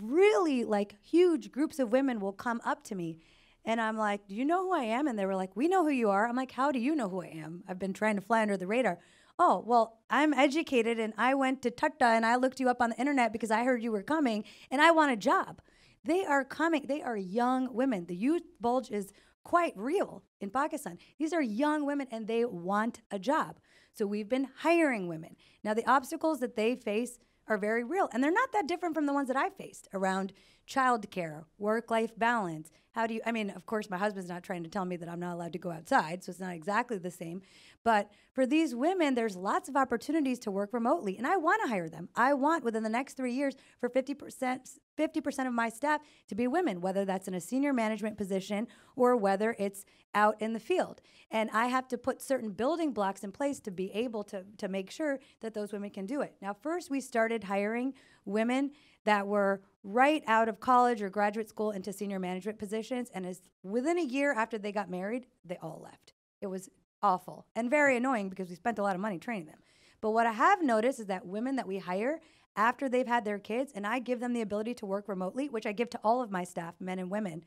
really like huge groups of women will come up to me and I'm like, do you know who I am? And they were like, we know who you are. I'm like, how do you know who I am? I've been trying to fly under the radar. Oh, well, I'm educated and I went to Tata and I looked you up on the internet because I heard you were coming and I want a job. They are coming. They are young women. The youth bulge is quite real in Pakistan. These are young women and they want a job. So we've been hiring women. Now, the obstacles that they face are very real and they're not that different from the ones that I faced around childcare, work life balance. How do you, I mean, of course, my husband's not trying to tell me that I'm not allowed to go outside, so it's not exactly the same. But for these women, there's lots of opportunities to work remotely, and I want to hire them. I want within the next three years for 50%, 50% of my staff to be women, whether that's in a senior management position or whether it's out in the field. And I have to put certain building blocks in place to be able to, to make sure that those women can do it. Now, first, we started hiring women that were right out of college or graduate school into senior management positions. And as within a year after they got married, they all left. It was awful and very annoying because we spent a lot of money training them. But what I have noticed is that women that we hire after they've had their kids and I give them the ability to work remotely, which I give to all of my staff, men and women,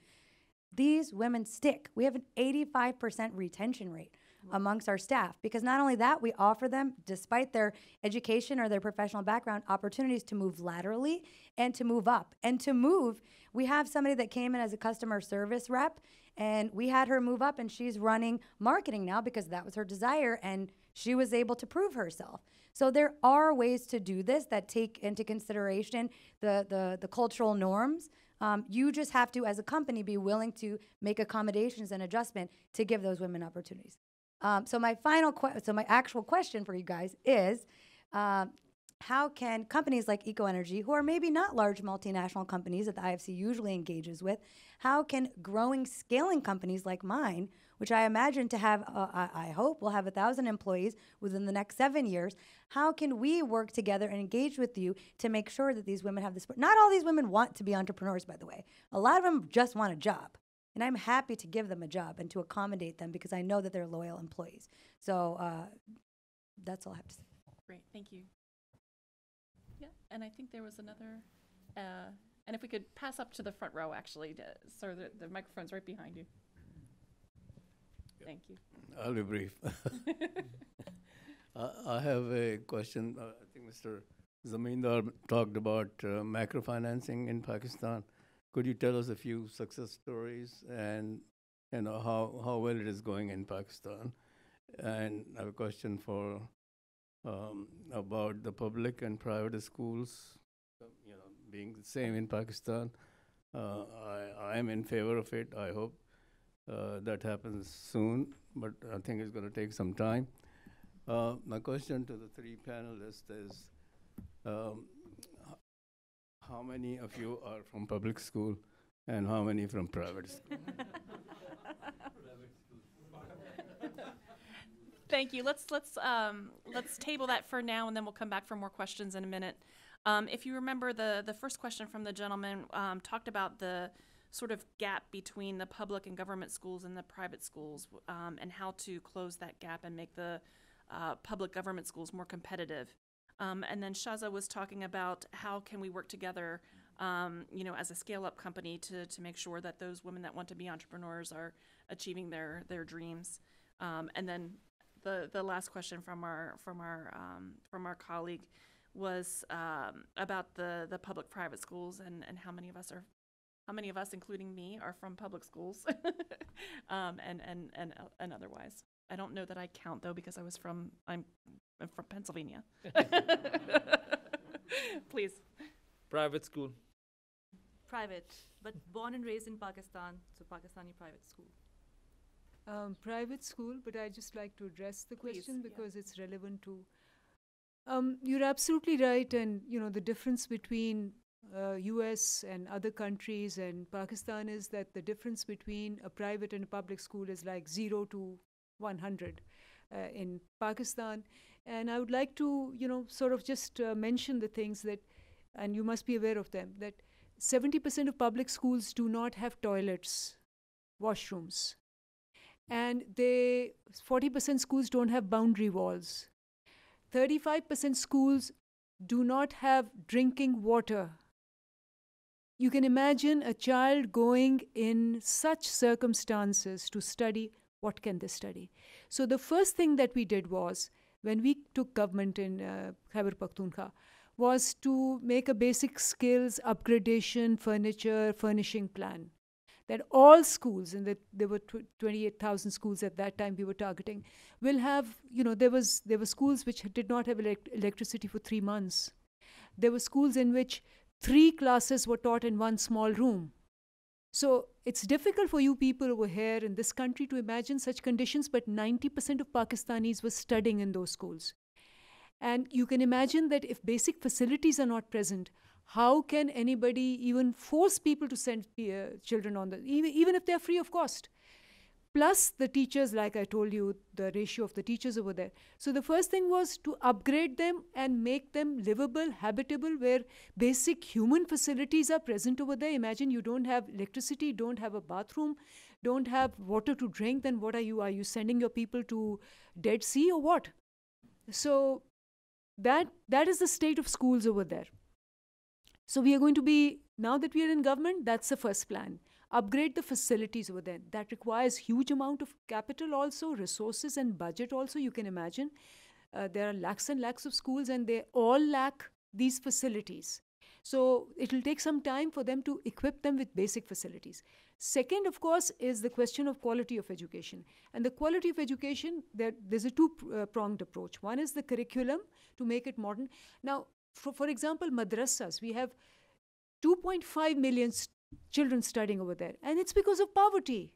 these women stick. We have an 85% retention rate amongst our staff because not only that, we offer them, despite their education or their professional background, opportunities to move laterally and to move up. And to move, we have somebody that came in as a customer service rep and we had her move up and she's running marketing now because that was her desire and she was able to prove herself. So there are ways to do this that take into consideration the, the, the cultural norms. Um, you just have to, as a company, be willing to make accommodations and adjustment to give those women opportunities. Um, so my final, que- so my actual question for you guys is, um, how can companies like EcoEnergy, who are maybe not large multinational companies that the IFC usually engages with, how can growing, scaling companies like mine, which I imagine to have, uh, I, I hope will have a thousand employees within the next seven years, how can we work together and engage with you to make sure that these women have this? Not all these women want to be entrepreneurs, by the way. A lot of them just want a job. And I'm happy to give them a job and to accommodate them because I know that they're loyal employees. So uh, that's all I have to say. Great, thank you. Yeah, and I think there was another, uh, and if we could pass up to the front row, actually, to, so the, the microphone's right behind you. Thank you. I'll be brief. <laughs> <laughs> I I have a question. Uh, I think Mr. Zamindar talked about uh, macrofinancing in Pakistan. Could you tell us a few success stories and you know how, how well it is going in Pakistan? And I have a question for um, about the public and private schools, you know, being the same in Pakistan. Uh, I, I am in favor of it. I hope uh, that happens soon, but I think it's going to take some time. Uh, my question to the three panelists is um, how many of you are from public school and how many from private school? <laughs> Thank you. Let's let's um, let's table that for now, and then we'll come back for more questions in a minute. Um, if you remember, the the first question from the gentleman um, talked about the sort of gap between the public and government schools and the private schools, um, and how to close that gap and make the uh, public government schools more competitive. Um, and then Shaza was talking about how can we work together, um, you know, as a scale-up company to to make sure that those women that want to be entrepreneurs are achieving their their dreams. Um, and then the the last question from our from our um, from our colleague was um, about the the public private schools and and how many of us are how many of us including me are from public schools <laughs> um, and and and and otherwise i don't know that i count though because i was from i'm, I'm from pennsylvania <laughs> <laughs> please Private school. Private, but born and raised in Pakistan, so Pakistani private school. um, private school, but I just like to address the Please, question yeah. because it's relevant to. Um, you're absolutely right, and you know the difference between uh, U.S. and other countries and Pakistan is that the difference between a private and a public school is like zero to 100 uh, in Pakistan, and I would like to you know sort of just uh, mention the things that, and you must be aware of them that 70% of public schools do not have toilets, washrooms. And they 40% schools don't have boundary walls. 35% schools do not have drinking water. You can imagine a child going in such circumstances to study what can they study? So the first thing that we did was when we took government in uh, Khyber Pakhtunkhwa was to make a basic skills upgradation furniture furnishing plan. That all schools and that there were tw- 28000 schools at that time we were targeting will have you know there was there were schools which did not have elect- electricity for 3 months. There were schools in which three classes were taught in one small room so it's difficult for you people over here in this country to imagine such conditions but 90% of pakistanis were studying in those schools and you can imagine that if basic facilities are not present, how can anybody even force people to send uh, children on the, even, even if they're free of cost? Plus the teachers, like I told you, the ratio of the teachers over there. So the first thing was to upgrade them and make them livable, habitable, where basic human facilities are present over there. Imagine you don't have electricity, don't have a bathroom, don't have water to drink, then what are you? Are you sending your people to Dead Sea or what? So that that is the state of schools over there so we are going to be now that we are in government that's the first plan upgrade the facilities over there. That requires huge amount of capital also, resources and budget also, you can imagine. Uh, there are lakhs and lakhs of schools and they all lack these facilities. So it will take some time for them to equip them with basic facilities. Second, of course, is the question of quality of education. And the quality of education, there, there's a two-pronged uh, approach. One is the curriculum to make it modern. Now, for, for example, madrasas, we have 2.5 million children studying over there. And it's because of poverty.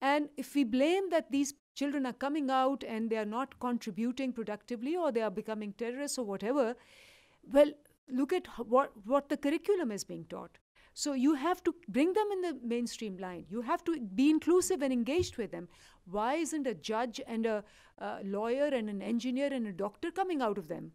And if we blame that these children are coming out and they are not contributing productively or they are becoming terrorists or whatever, well, look at what, what the curriculum is being taught. So you have to bring them in the mainstream line. You have to be inclusive and engaged with them. Why isn't a judge and a, a lawyer and an engineer and a doctor coming out of them?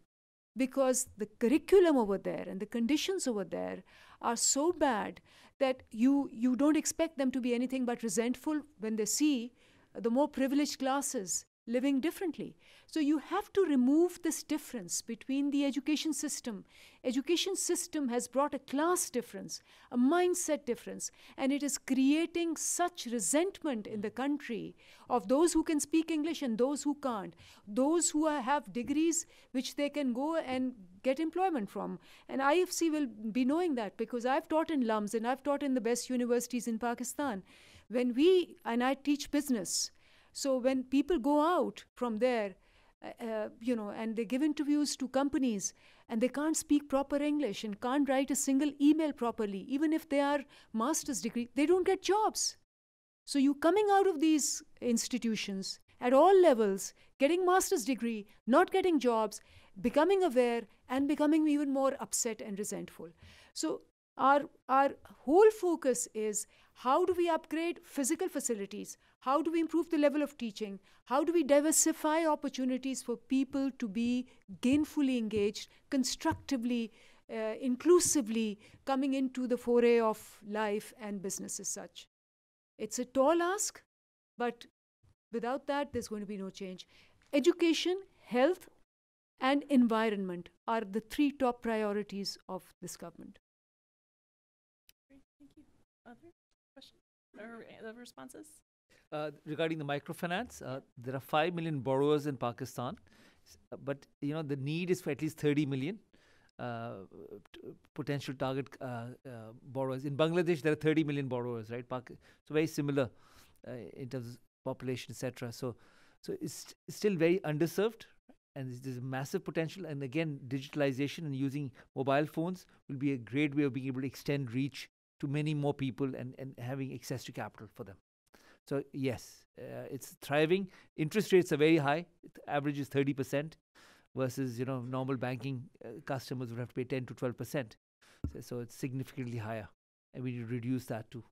Because the curriculum over there and the conditions over there are so bad that you, you don't expect them to be anything but resentful when they see the more privileged classes living differently. So you have to remove this difference between the education system. Education system has brought a class difference, a mindset difference, and it is creating such resentment in the country of those who can speak English and those who can't, those who have degrees which they can go and get employment from. And IFC will be knowing that because I've taught in LUMS and I've taught in the best universities in Pakistan. When we, and I teach business, so when people go out from there, uh, uh, you know, and they give interviews to companies and they can't speak proper English and can't write a single email properly, even if they are master's degree, they don't get jobs. So you coming out of these institutions at all levels, getting master's degree, not getting jobs, becoming aware and becoming even more upset and resentful. So our, our whole focus is how do we upgrade physical facilities? How do we improve the level of teaching? How do we diversify opportunities for people to be gainfully engaged, constructively, uh, inclusively coming into the foray of life and business as such? It's a tall ask, but without that, there's going to be no change. Education, health, and environment are the three top priorities of this government. Great, thank you. Other questions or other responses? Uh, regarding the microfinance, uh, there are 5 million borrowers in Pakistan, uh, but you know the need is for at least 30 million uh, potential target uh, uh, borrowers. In Bangladesh, there are 30 million borrowers, right? so very similar in terms of population, etc. So, so it's, it's still very underserved, and there's a massive potential. And again, digitalization and using mobile phones will be a great way of being able to extend reach to many more people and, and having access to capital for them. So yes, uh, it's thriving. Interest rates are very high. Average is 30% versus, you know, normal banking uh, customers would have to pay 10 to 12%. So, so it's significantly higher. And we need to reduce that too.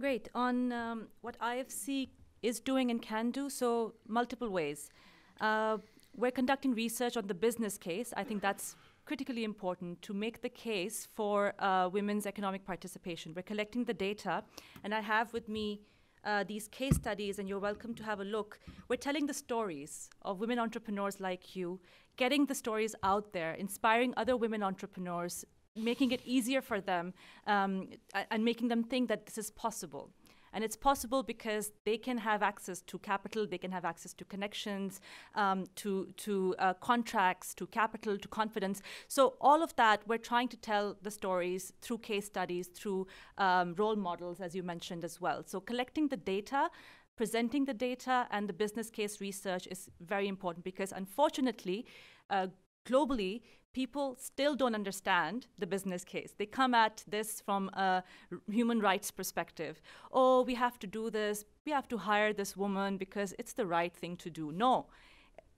Great. On um, what IFC is doing and can do, so multiple ways. Uh, we're conducting research on the business case. I think that's critically important to make the case for uh, women's economic participation. We're collecting the data, and I have with me uh, these case studies, and you're welcome to have a look. We're telling the stories of women entrepreneurs like you, getting the stories out there, inspiring other women entrepreneurs, making it easier for them, um, and making them think that this is possible. And it's possible because they can have access to capital, they can have access to connections, um, to, to uh, contracts, to capital, to confidence. So, all of that, we're trying to tell the stories through case studies, through um, role models, as you mentioned as well. So, collecting the data presenting the data and the business case research is very important because unfortunately, uh, globally, people still don't understand the business case. They come at this from a human rights perspective. Oh, we have to do this. We have to hire this woman because it's the right thing to do. No,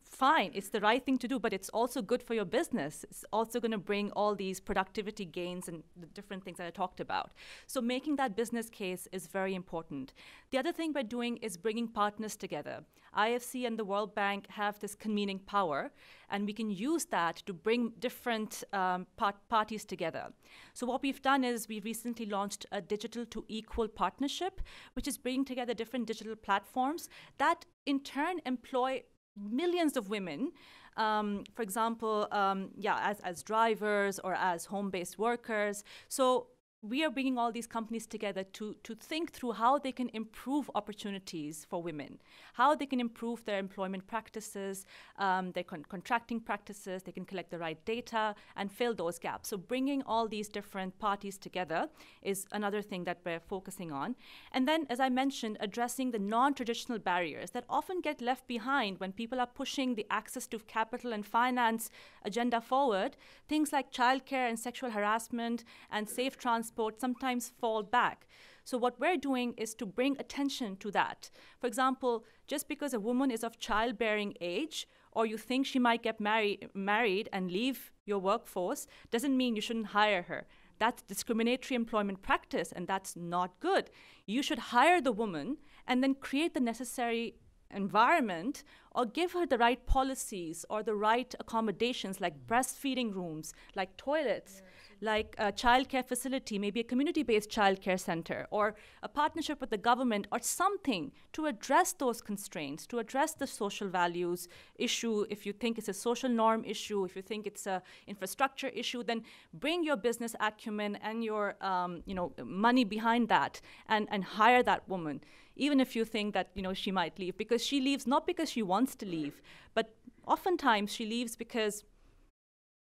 fine, it's the right thing to do, but it's also good for your business. It's also going to bring all these productivity gains and the different things that I talked about. So, making that business case is very important. The other thing we're doing is bringing partners together. IFC and the World Bank have this convening power, and we can use that to bring different um, part parties together. So, what we've done is we recently launched a Digital2Equal partnership, which is bringing together different digital platforms that in turn employ millions of women um, for example, um, yeah, as, as drivers or as home based workers. So we are bringing all these companies together to, to think through how they can improve opportunities for women, how they can improve their employment practices, um, their con- contracting practices, they can collect the right data and fill those gaps. So, bringing all these different parties together is another thing that we're focusing on. And then, as I mentioned, addressing the non traditional barriers that often get left behind when people are pushing the access to capital and finance agenda forward. Things like childcare and sexual harassment and safe transport sometimes fall back. So, what we're doing is to bring attention to that. For example, just because a woman is of childbearing age, or you think she might get marry, married and leave your workforce, doesn't mean you shouldn't hire her. That's discriminatory employment practice, and that's not good. You should hire the woman and then create the necessary environment or give her the right policies or the right accommodations like breastfeeding rooms, like toilets, like a childcare facility, maybe a community based childcare center, or a partnership with the government, or something to address those constraints, to address the social values issue. If you think it's a social norm issue, if you think it's a infrastructure issue, then bring your business acumen and your um, you know, money behind that and, and hire that woman even if you think that you know she might leave because she leaves not because she wants to leave but oftentimes she leaves because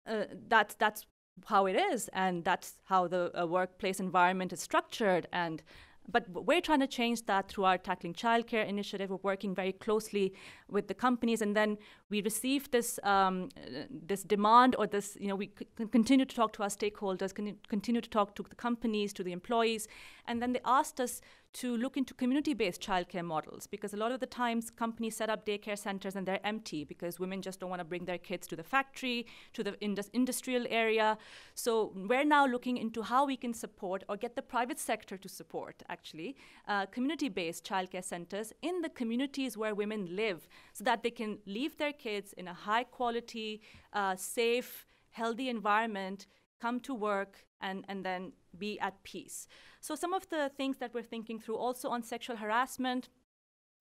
uh, that's that's how it is, and that's how the uh, workplace environment is structured. And but we're trying to change that through our tackling childcare initiative. We're working very closely with the companies, and then we received this um, this demand or this you know we c- continue to talk to our stakeholders, con- continue to talk to the companies, to the employees, and then they asked us to look into community based childcare models because a lot of the times companies set up daycare centers and they're empty because women just don't want to bring their kids to the factory, to the indus- industrial area. So we're now looking into how we can support or get the private sector to support actually uh, community based childcare centers in the communities where women live so that they can leave their kids in a high quality, uh, safe, healthy environment, come to work, and, and then be at peace. So, some of the things that we're thinking through also on sexual harassment.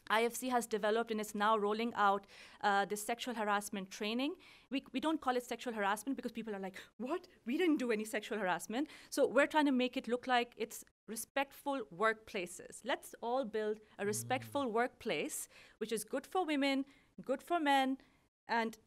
IFC has developed and is now rolling out uh, this sexual harassment training. We, we don't call it sexual harassment because people are like, what? We didn't do any sexual harassment. So we're trying to make it look like it's respectful workplaces. Let's all build a respectful mm. workplace, which is good for women, good for men, and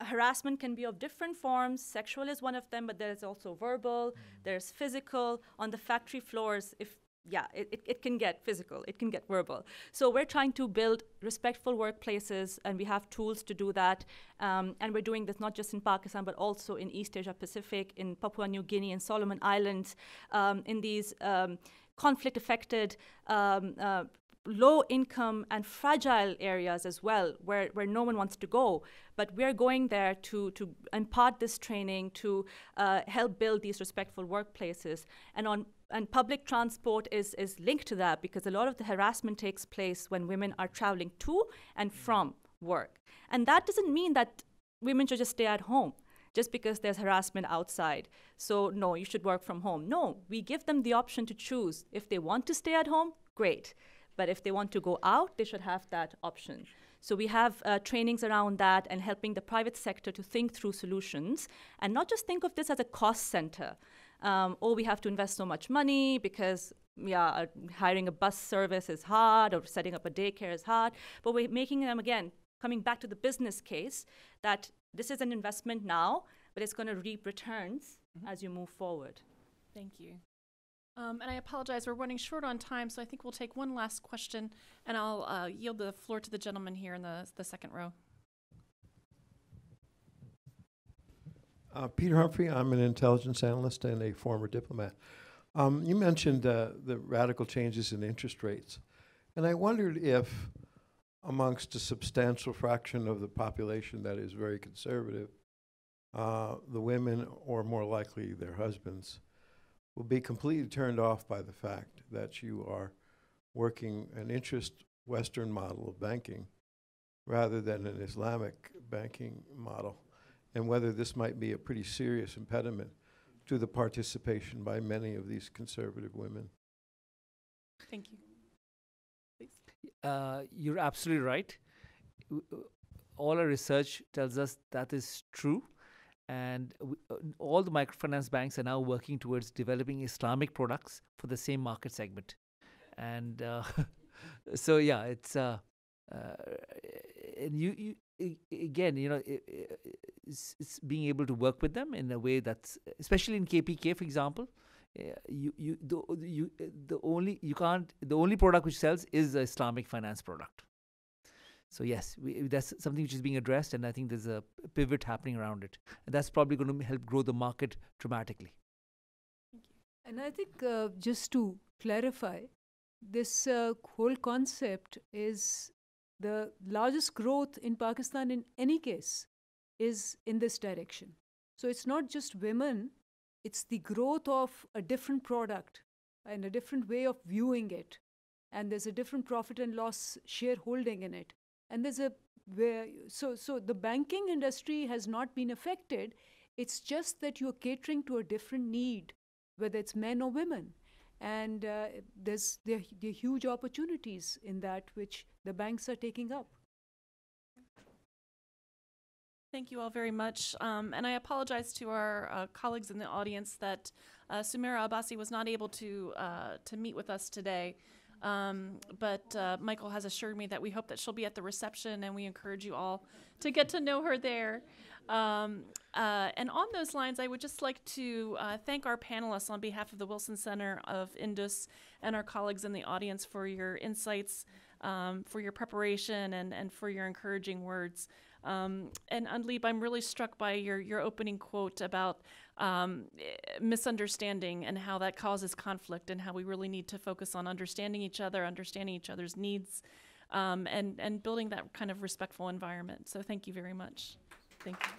harassment can be of different forms. Sexual is one of them, but there's also verbal, mm. there's physical. On the factory floors, if yeah, it, it, it, can get physical, it can get verbal. So we're trying to build respectful workplaces, and we have tools to do that. Um, and we're doing this not just in Pakistan, but also in East Asia Pacific, in Papua New Guinea, and Solomon Islands, um, in these um, conflict affected um, uh, low income and fragile areas as well where, where no one wants to go but we're going there to, to impart this training to uh, help build these respectful workplaces and on and public transport is, is linked to that because a lot of the harassment takes place when women are traveling to and from work and that doesn't mean that women should just stay at home just because there's harassment outside. So, no, you should work from home. No, we give them the option to choose. If they want to stay at home, great. But if they want to go out, they should have that option. So we have uh, trainings around that and helping the private sector to think through solutions and not just think of this as a cost center. Um, oh, we have to invest so much money because yeah, uh, hiring a bus service is hard or setting up a daycare is hard. But we're making them again coming back to the business case that this is an investment now, but it's going to reap returns mm-hmm. as you move forward. Thank you. Um, and I apologize, we're running short on time, so I think we'll take one last question, and I'll uh, yield the floor to the gentleman here in the, the second row. Uh, Peter Humphrey, I'm an intelligence analyst and a former diplomat. Um, you mentioned uh, the radical changes in interest rates, and I wondered if, amongst a substantial fraction of the population that is very conservative, uh, the women, or more likely their husbands, will be completely turned off by the fact that you are working an interest Western model of banking rather than an Islamic banking model, and whether this might be a pretty serious impediment to the participation by many of these conservative women. Thank you. Uh, you're absolutely right. All our research tells us that is true. And uh, all the microfinance banks are now working towards developing Islamic products for the same market segment. And uh, <laughs> so, yeah, it's uh, uh, and you, you again, you know, it's, it's, being able to work with them in a way that's, especially in KPK, for example. Uh, you you the you the only you can't the only product which sells is the Islamic finance product. So yes, we, that's something which is being addressed, and I think there's a pivot happening around it, and that's probably going to help grow the market dramatically. And I think uh, just to clarify, this uh, whole concept is the largest growth in Pakistan in any case is in this direction. So it's not just women, it's the growth of a different product and a different way of viewing it. And there's a different profit and loss shareholding in it. And there's a where so so the banking industry has not been affected. It's just that you're catering to a different need, whether it's men or women and uh, there's there, there are huge opportunities in that which the banks are taking up. Thank you all very much. Um, and I apologize to our uh, colleagues in the audience that uh, Sumera Abbasi was not able to, uh, to meet with us today. Um, but uh, Michael has assured me that we hope that she'll be at the reception, and we encourage you all to get to know her there. Um, uh, and on those lines, I would just like to uh, thank our panelists on behalf of the Wilson Center of Indus and our colleagues in the audience for your insights, um, for your preparation, and, and for your encouraging words. Um, and Andleeb, I'm really struck by your, your opening quote about um, misunderstanding and how that causes conflict, and how we really need to focus on understanding each other, understanding each other's needs, um, and, and building that kind of respectful environment. So, thank you very much. Thank you.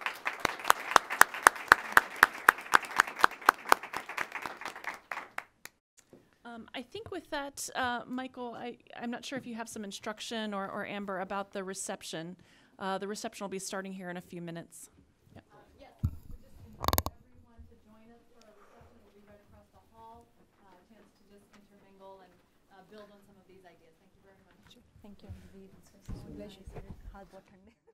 Um, I think with that, uh, Michael, I, I'm not sure if you have some instruction or, or Amber about the reception. Uh, the reception will be starting here in a few minutes. Yep. Uh, yes, so just everyone to join us for a reception. We'll be right across the hall. Uh, chance to just intermingle and uh, build on some of these ideas. Thank you. Thank you.